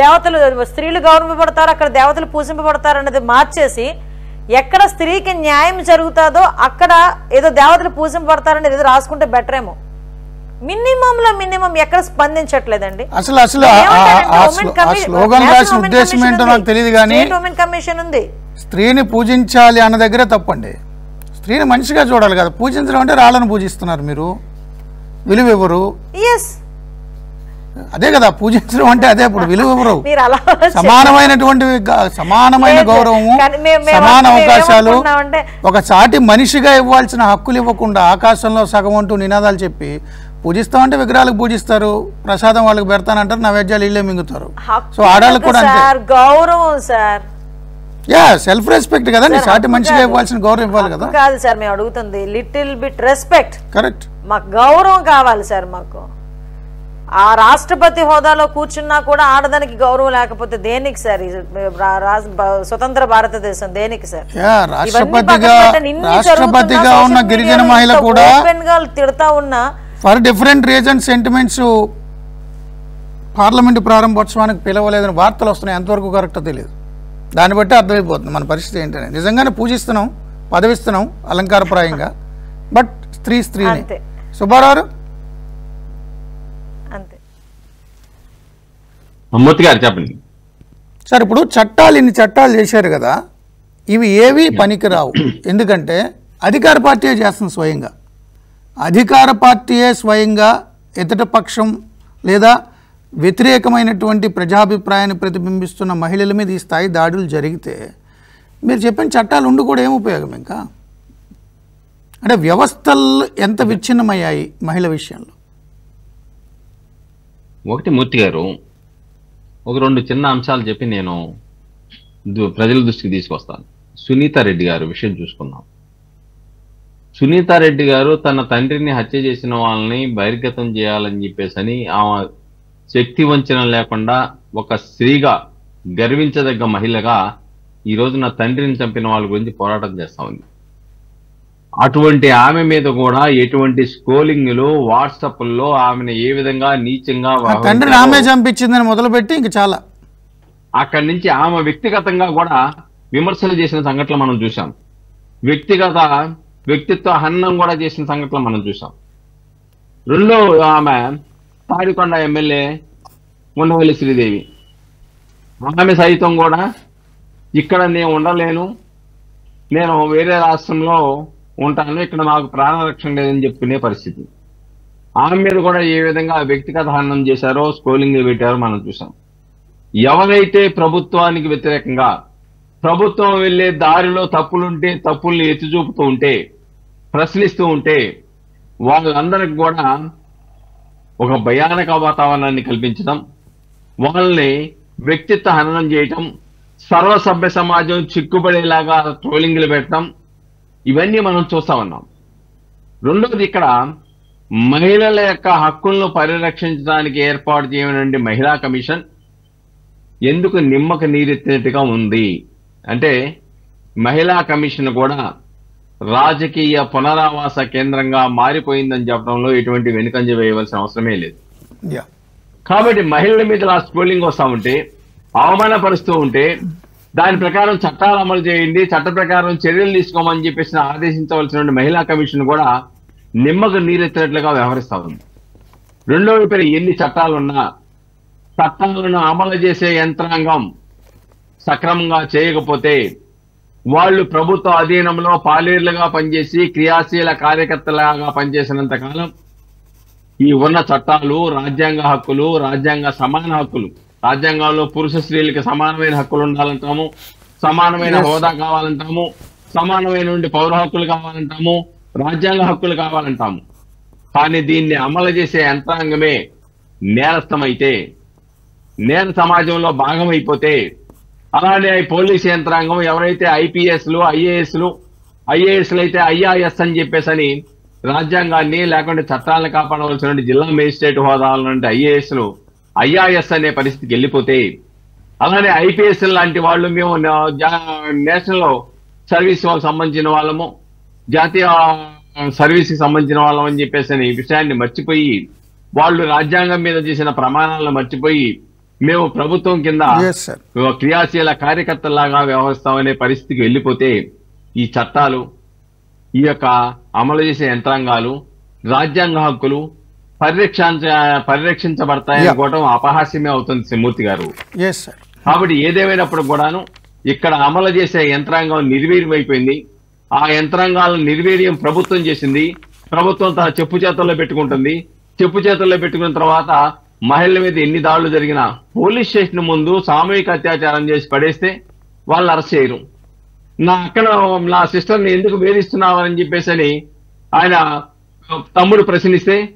దేవతలు స్త్రీలు గౌరవపడతారో అక్కడ దేవతలు పూజింపబడతారు అన్నది మార్చేసి ఎక్కడ స్త్రీకి న్యాయం జరుగుతుందో అక్కడ ఏదో దేవతలు పూజింపబడతారనేది ఏదో రాసుకుంటే బెటర్ ఏమో మినిమంలో మినిమం ఎక్కడ స్పందించట్లేదండి. అసలు అసలు స్లోగన్ రాసిన ఉద్దేశం ఏంటో నాకు తెలియదు కానీ కమిషన్ ఉంది. స్త్రీని పూజించాలి అన్న దగ్గరే తప్పండి. స్త్రీని మనిషిగా చూడాలి కదా. పూజించడం అంటే రాళ్ళను పూజిస్తున్నారు మీరు. విలువ ఎస్ అదే కదా పూజించడం అంటే అదే ఇప్పుడు విలువ అలా సమానమైనటువంటి సమానమైన. గౌరవము సమాన అవకాశాలు ఒక సాటి మనిషిగా ఇవ్వాల్సిన హక్కులు ఇవ్వకుండా ఆకాశంలో సగం అంటూ నినాదాలు చెప్పి పూజిస్తామంటే విగ్రహాలకు పూజిస్తారు ప్రసాదం వాళ్ళకి పెడతానంటారు నైవేద్యాలు ఇళ్ళే మింగుతారు. సో కూడా సార్ గౌరవం సార్. యా సెల్ఫ్ రెస్పెక్ట్ కదండి సాటి కాదు. ఇవ్వాల్సిన గౌరవం ఇవ్వాలి కదా. కాదు సార్ మేము అడుగుతుంది లిటిల్ బిట్ రెస్పెక్ట్ కరెక్ట్ మాకు గౌరవం కావాలి సార్ మాకు. ఆ రాష్ట్రపతి హోదాలో కూర్చున్నా కూడా ఆడదానికి గౌరవం లేకపోతే దేనికి సార్? స్వతంత్ర భారతదేశం దేనికి సార్? రాష్ట్రపతిగా ఉన్న గిరిజన మహిళ కూడా తిడతా ఉన్నా for different reason sentiments parliament ప్రారంభోత్సవానికి పిలవలేదని వార్తలు వస్తున్నాయి. ఎంతవరకు కరెక్టో తెలియదు దాన్ని బట్టి అర్థమైపోతుంది మన పరిస్థితి ఏంటని నిజంగానే పూజిస్తున్నాం పదవిస్తున్నాం అలంకారప్రాయంగా. బట్ స్త్రీ స్త్రీని. అంతే. సుబ్బారావు? అంతే. మూర్తి గారు చెప్పండి. సార్ ఇప్పుడు చట్టాలు ఇన్ని చట్టాలు చేశారు కదా ఇవి ఏవి పనికిరావు. ఎందుకంటే అధికార పార్టీయే చేస్తుంది స్వయంగా. అధికార పార్టీయే స్వయంగా ఎతటపక్షం పక్షం లేదా వ్యతిరేకమైనటువంటి ప్రజాభిప్రాయాన్ని ప్రతిబింబిస్తున్న మహిళల మీద ఈ స్థాయి దాడులు జరిగితే మీరు చెప్పిన చట్టాలు ఉండి కూడా ఏం ఉపయోగం ఇంకా? అంటే వ్యవస్థలు ఎంత విచ్ఛిన్నమయ్యాయి మహిళ విషయంలో? ఒకటి మూర్తి గారు ఒక రెండు చిన్న అంశాలు చెప్పి నేను దు- ప్రజల దృష్టికి తీసుకొస్తాను. సునీత రెడ్డి గారు విషయం చూసుకుందాం. సునీత రెడ్డి గారు తన తండ్రిని హత్య చేసిన వాళ్ళని బహిర్గతం చేయాలని చెప్పేసి అని ఆమె శక్తి వంచన లేకుండా ఒక స్త్రీగా గర్వించదగ్గ మహిళగా ఈ రోజు నా తండ్రిని చంపిన వాళ్ళ గురించి పోరాటం చేస్తా ఉంది. అటువంటి ఆమె మీద కూడా ఎటువంటి స్క్రోలింగ్లు వాట్సాప్ల్లో ఆమెను ఏ విధంగా నీచంగా తండ్రిని ఆమె చంపించిందని మొదలుపెట్టి ఇంక చాలా. అక్కడి నుంచి ఆమె వ్యక్తిగతంగా కూడా విమర్శలు చేసిన సంఘటనలు మనం చూసాం వ్యక్తిగత వ్యక్తిత్వ హననం కూడా చేసిన సంఘటనలు మనం చూసాం. రెండో ఆమె తాడికొండ ఎమ్మెల్యే ఉండవల్లి శ్రీదేవి. ఆమె సైతం కూడా ఇక్కడ నేను ఉండలేను నేను వేరే రాష్ట్రంలో ఉంటాను ఇక్కడ నాకు ప్రాణరక్షణ లేదని చెప్పుకునే పరిస్థితి. ఆమె మీద కూడా ఏ విధంగా వ్యక్తిగత హననం చేశారో స్క్రోలింగ్ పెట్టారో మనం చూసాం. ఎవరైతే ప్రభుత్వానికి వ్యతిరేకంగా ప్రభుత్వం వెళ్ళే దారిలో తప్పులుంటే తప్పుల్ని ఎత్తి చూపుతూ ఉంటే ప్రశ్నిస్తూ ఉంటే వాళ్ళందరికి కూడా ఒక భయానక వాతావరణాన్ని కల్పించడం వాళ్ళని వ్యక్తిత్వ హననం చేయటం సర్వసభ్య సమాజం చిక్కుపడేలాగా ట్రోలింగ్లు పెట్టడం ఇవన్నీ మనం చూస్తా ఉన్నాం. రెండవది ఇక్కడ మహిళల యొక్క హక్కులను పరిరక్షించడానికి ఏర్పాటు చేయనండి మహిళా కమిషన్. ఎందుకు నిమ్మక నీరెత్తినట్టుగా ఉంది? అంటే మహిళా కమిషన్ కూడా రాజకీయ పునరావాస కేంద్రంగా మారిపోయిందని చెప్పడంలో ఎటువంటి వెనుకంజ వేయవలసిన అవసరమే లేదు. కాబట్టి మహిళల మీద ఇలా స్క్రోలింగ్ వస్తా ఉంటే అవమానపరుస్తూ ఉంటే దాని ప్రకారం చట్టాలు అమలు చేయండి చట్ట ప్రకారం చర్యలు తీసుకోమని చెప్పేసి ఆదేశించవలసిన మహిళా కమిషన్ కూడా నిమ్మకు నీరెత్తినట్లుగా వ్యవహరిస్తా ఉంది. రెండో వైపు ఎన్ని చట్టాలున్నా చట్టాలను అమలు చేసే యంత్రాంగం సక్రమంగా చేయకపోతే వాళ్ళు ప్రభుత్వ అధీనంలో పాలేర్లుగా పనిచేసి క్రియాశీల కార్యకర్తలాగా పనిచేసినంత కాలం ఈ ఉన్న చట్టాలు రాజ్యాంగ హక్కులు రాజ్యాంగ సమాన హక్కులు రాజ్యాంగంలో పురుష స్త్రీలకు సమానమైన హక్కులు ఉండాలంటాము సమానమైన. హోదా కావాలంటాము సమానమైన పౌర హక్కులు కావాలంటాము రాజ్యాంగ హక్కులు కావాలంటాము కానీ దీన్ని అమలు చేసే యంత్రాంగమే నేరస్థమైతే నేర సమాజంలో భాగమైపోతే అలానే పోలీస్ యంత్రాంగం ఎవరైతే ఐపీఎస్లు ఐఏఎస్లు ఐఏఎస్లు అయితే ఐఆర్ఎస్ అని చెప్పేసి అని రాజ్యాంగాన్ని లేకుంటే చట్టాలను కాపాడవలసిన జిల్లా మేజిస్ట్రేట్ హోదాలంటే ఐఏఎస్లు ఐఆర్ఎస్ అనే పరిస్థితికి వెళ్ళిపోతే అలానే ఐపీఎస్ లాంటి వాళ్ళు మేము నేషనల్ సర్వీస్ సంబంధించిన వాళ్ళము జాతీయ సర్వీస్కి సంబంధించిన వాళ్ళం అని చెప్పేసి అని ఈ విషయాన్ని మర్చిపోయి వాళ్ళు రాజ్యాంగం మీద చేసిన ప్రమాణాలను మర్చిపోయి మేము ప్రభుత్వం కింద. క్రియాశీల కార్యకర్తలాగా వ్యవహరిస్తామనే పరిస్థితికి వెళ్ళిపోతే ఈ చట్టాలు ఈ యొక్క అమలు చేసే యంత్రాంగాలు రాజ్యాంగ హక్కులు పరిరక్షించ పరిరక్షించబడతాయి. అనుకోవటం అపహాస్యమే అవుతుంది శ్రీమూర్తి గారు. కాబట్టి ఏదేమైనప్పుడు కూడాను ఇక్కడ అమలు చేసే యంత్రాంగం నిర్వీర్యమైపోయింది ఆ యంత్రాంగాలను నిర్వీర్యం ప్రభుత్వం చేసింది. ప్రభుత్వం తన చెప్పు చేతుల్లో పెట్టుకుంటుంది. చెప్పు చేతుల్లో పెట్టుకున్న తర్వాత మహిళల మీద ఎన్ని దాడులు జరిగినా పోలీస్ స్టేషన్ ముందు సామూహిక అత్యాచారం చేసి పడేస్తే వాళ్ళు అరెస్ట్ చేయరు. నా అక్కడ నా సిస్టర్ని ఎందుకు వేధిస్తున్నావని చెప్పేసి అని ఆయన తమ్ముడు ప్రశ్నిస్తే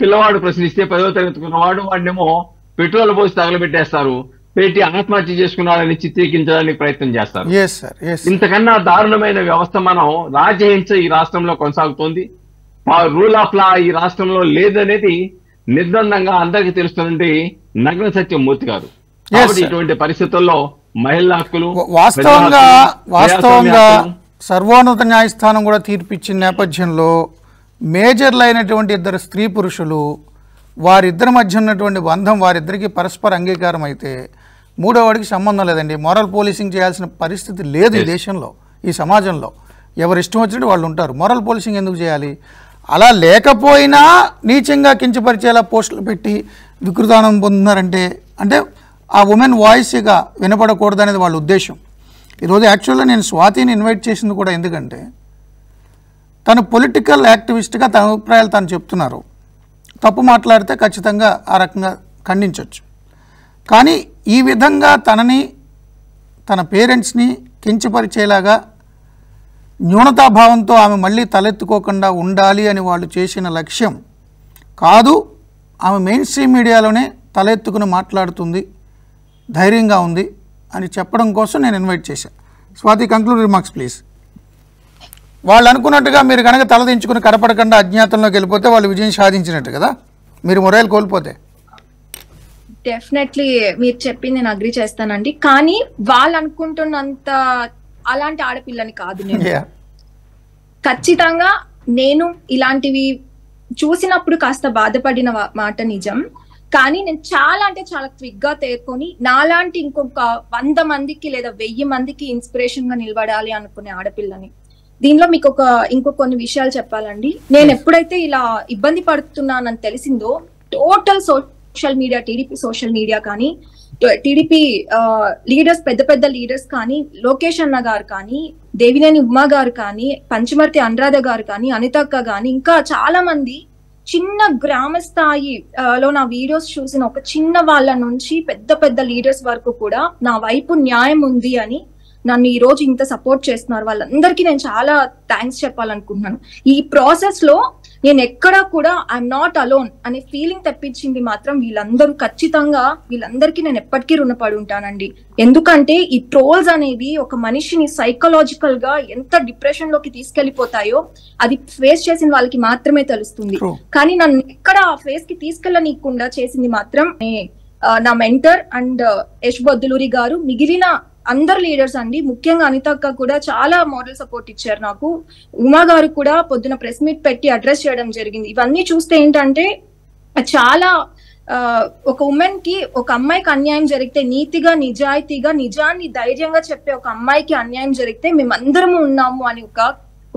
పిల్లవాడు ప్రశ్నిస్తే పదవ తరగతి వాడు వాడినేమో పెట్రోల్ పోసి తగలబెట్టేస్తారు పెట్టి ఆత్మహత్య చేసుకున్నాడని చిత్రీకరించడానికి ప్రయత్నం చేస్తారు. ఇంతకన్నా దారుణమైన వ్యవస్థ మనం రాజ్యహింస ఈ రాష్ట్రంలో కొనసాగుతోంది. రూల్ ఆఫ్ లా ఈ రాష్ట్రంలో లేదనేది నిర్ద్వందంగా అందరికీ తెలుస్తున్నటువంటి నగ్న సత్యం మూర్తి గారు. ఇటువంటి పరిస్థితుల్లో మహిళా హక్కులు వాస్తవంగా వాస్తవంగా సర్వోన్నత న్యాయస్థానం కూడా తీర్పిచ్చిన నేపథ్యంలో మేజర్లు అయినటువంటి ఇద్దరు స్త్రీ పురుషులు వారిద్దరి మధ్య ఉన్నటువంటి బంధం వారిద్దరికి పరస్పర అంగీకారం అయితే మూడో వాడికి సంబంధం లేదండి. మొరల్ పోలీసింగ్ చేయాల్సిన పరిస్థితి లేదు ఈ దేశంలో ఈ సమాజంలో. ఎవరు ఇష్టం వచ్చినట్టు వాళ్ళు ఉంటారు. మొరల్ పోలీసింగ్ ఎందుకు చేయాలి? అలా లేకపోయినా నీచంగా కించపరిచేలా పోస్టులు పెట్టి వికృతానం పొందుతున్నారంటే అంటే ఆ ఉమెన్ వాయిస్గా వినపడకూడదు అనేది వాళ్ళ ఉద్దేశం. ఈరోజు యాక్చువల్గా నేను స్వాతిని ఇన్వైట్ చేసింది కూడా ఎందుకంటే తను పొలిటికల్ యాక్టివిస్ట్గా తన అభిప్రాయాలు తను చెప్తున్నారు. తప్పు మాట్లాడితే ఖచ్చితంగా ఆ రకంగా ఖండించవచ్చు కానీ ఈ విధంగా తనని తన పేరెంట్స్ని కించపరిచేలాగా న్యూనతాభావంతో ఆమె మళ్ళీ తలెత్తుకోకుండా ఉండాలి అని వాళ్ళు చేసిన లక్ష్యం కాదు ఆమె మెయిన్ స్ట్రీమ్ మీడియాలోనే తలెత్తుకుని మాట్లాడుతుంది ధైర్యంగా ఉంది అని చెప్పడం కోసం నేను ఇన్వైట్ చేశాను స్వాతి కంక్లూడ్ రిమార్క్స్ ప్లీజ్ వాళ్ళు అనుకున్నట్టుగా మీరు కనుక తలదించుకుని కనపడకుండా అజ్ఞాతంలోకి వెళ్ళిపోతే వాళ్ళు విజయం సాధించినట్టు కదా? మీరు మొరైలు కోల్పోతే. డెఫినెట్లీ మీరు చెప్పింది నేను అగ్రి చేస్తానండి. కానీ వాళ్ళు అనుకుంటున్నంత అలాంటి ఆడపిల్లని కాదు నేను. ఖచ్చితంగా నేను ఇలాంటివి చూసినప్పుడు కాస్త బాధపడిన మాట నిజం. కానీ నేను చాలా అంటే చాలా క్విక్గా తేరుకొని నాలాంటి ఇంకొక వంద మందికి లేదా వెయ్యి మందికి ఇన్స్పిరేషన్గా నిలబడాలి అనుకునే ఆడపిల్లని. దీనిలో మీకు ఒక ఇంకో కొన్ని విషయాలు చెప్పాలండి. నేను ఎప్పుడైతే ఇలా ఇబ్బంది పడుతున్నానని తెలిసిందో total social media TDP social media కానీ టీడీపీ లీడర్స్ పెద్ద పెద్ద లీడర్స్ కానీ లోకేష్ అన్న గారు కానీ దేవినేని ఉమా గారు కానీ పంచమర్తి అనురాధ గారు కానీ అనితక్క గాని ఇంకా చాలా మంది చిన్న గ్రామ స్థాయి లో నా వీడియోస్ చూసిన ఒక చిన్న వాళ్ళ నుంచి పెద్ద పెద్ద లీడర్స్ వరకు కూడా నా వైపు న్యాయం ఉంది అని నన్ను ఈ రోజు ఇంత సపోర్ట్ చేస్తున్నారు. వాళ్ళందరికీ నేను చాలా థ్యాంక్స్ చెప్పాలనుకుంటున్నాను. ఈ ప్రాసెస్లో నేను ఎక్కడా కూడా ఐఎమ్ నాట్ అలోన్ అనే ఫీలింగ్ తెప్పించింది మాత్రం వీళ్ళందరూ ఖచ్చితంగా వీళ్ళందరికీ నేను ఎప్పటికీ రుణపడి ఉంటానండి ఎందుకంటే ఈ ట్రోల్స్ అనేవి ఒక మనిషిని సైకలాజికల్గా ఎంత డిప్రెషన్లోకి తీసుకెళ్ళిపోతాయో అది ఫేస్ చేసిన వాళ్ళకి మాత్రమే తెలుస్తుంది. కానీ నన్ను ఎక్కడ ఆ ఫేస్కి తీసుకెళ్ళనీయకుండా చేసింది మాత్రం నా మెంటర్ అండ్ యశ్ బొద్దులూరి గారు మిగిలిన అందరు లీడర్స్ అండి. ముఖ్యంగా అనితక్క కూడా చాలా మోడల్ సపోర్ట్ ఇచ్చారు నాకు. ఉమా గారు కూడా పొద్దున ప్రెస్ మీట్ పెట్టి అడ్రస్ చేయడం జరిగింది. ఇవన్నీ చూస్తే ఏంటంటే చాలా ఒక ఉమెన్కి ఒక అమ్మాయికి అన్యాయం జరిగితే నీతిగా నిజాయితీగా నిజాన్ని ధైర్యంగా చెప్పే ఒక అమ్మాయికి అన్యాయం జరిగితే మేమందరము ఉన్నాము అని ఒక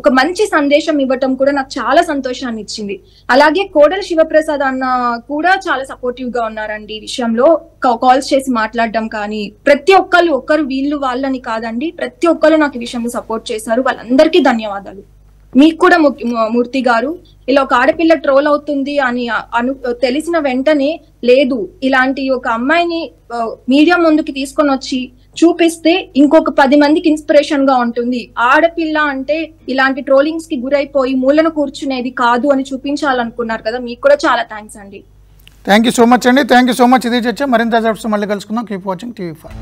ఒక మంచి సందేశం ఇవ్వటం కూడా నాకు చాలా సంతోషాన్ని ఇచ్చింది. అలాగే కోడలి శివప్రసాద్ అన్న కూడా చాలా సపోర్టివ్గా ఉన్నారండి ఈ విషయంలో. కాల్స్ చేసి మాట్లాడడం కానీ ప్రతి ఒక్కళ్ళు ఒక్కరు వీళ్ళు వాళ్ళని కాదండి ప్రతి ఒక్కరు నాకు ఈ విషయంలో సపోర్ట్ చేశారు. వాళ్ళందరికీ ధన్యవాదాలు. మీకు కూడా ము- మూర్తి గారు ఇలా ఒక ఆడపిల్ల ట్రోల్ అవుతుంది అని అను తెలిసిన వెంటనే లేదు ఇలాంటి ఒక అమ్మాయిని మీడియా ముందుకి తీసుకొని వచ్చి చూపిస్తే ఇంకొక పది మందికి ఇన్స్పిరేషన్గా ఉంటుంది. ఆడపిల్ల అంటే ఇలాంటి ట్రోలింగ్స్కి గురైపోయి మూలను కూర్చునేది కాదు అని చూపించాలనుకున్నారు కదా మీకు కూడా చాలా థ్యాంక్స్ అండి. థ్యాంక్ యూ సో మచ్ అండి. థ్యాంక్ యూ సో మచ్ ఇది చర్చ. మరింత మళ్ళీ కలుసుకుందాం. Keep watching TV five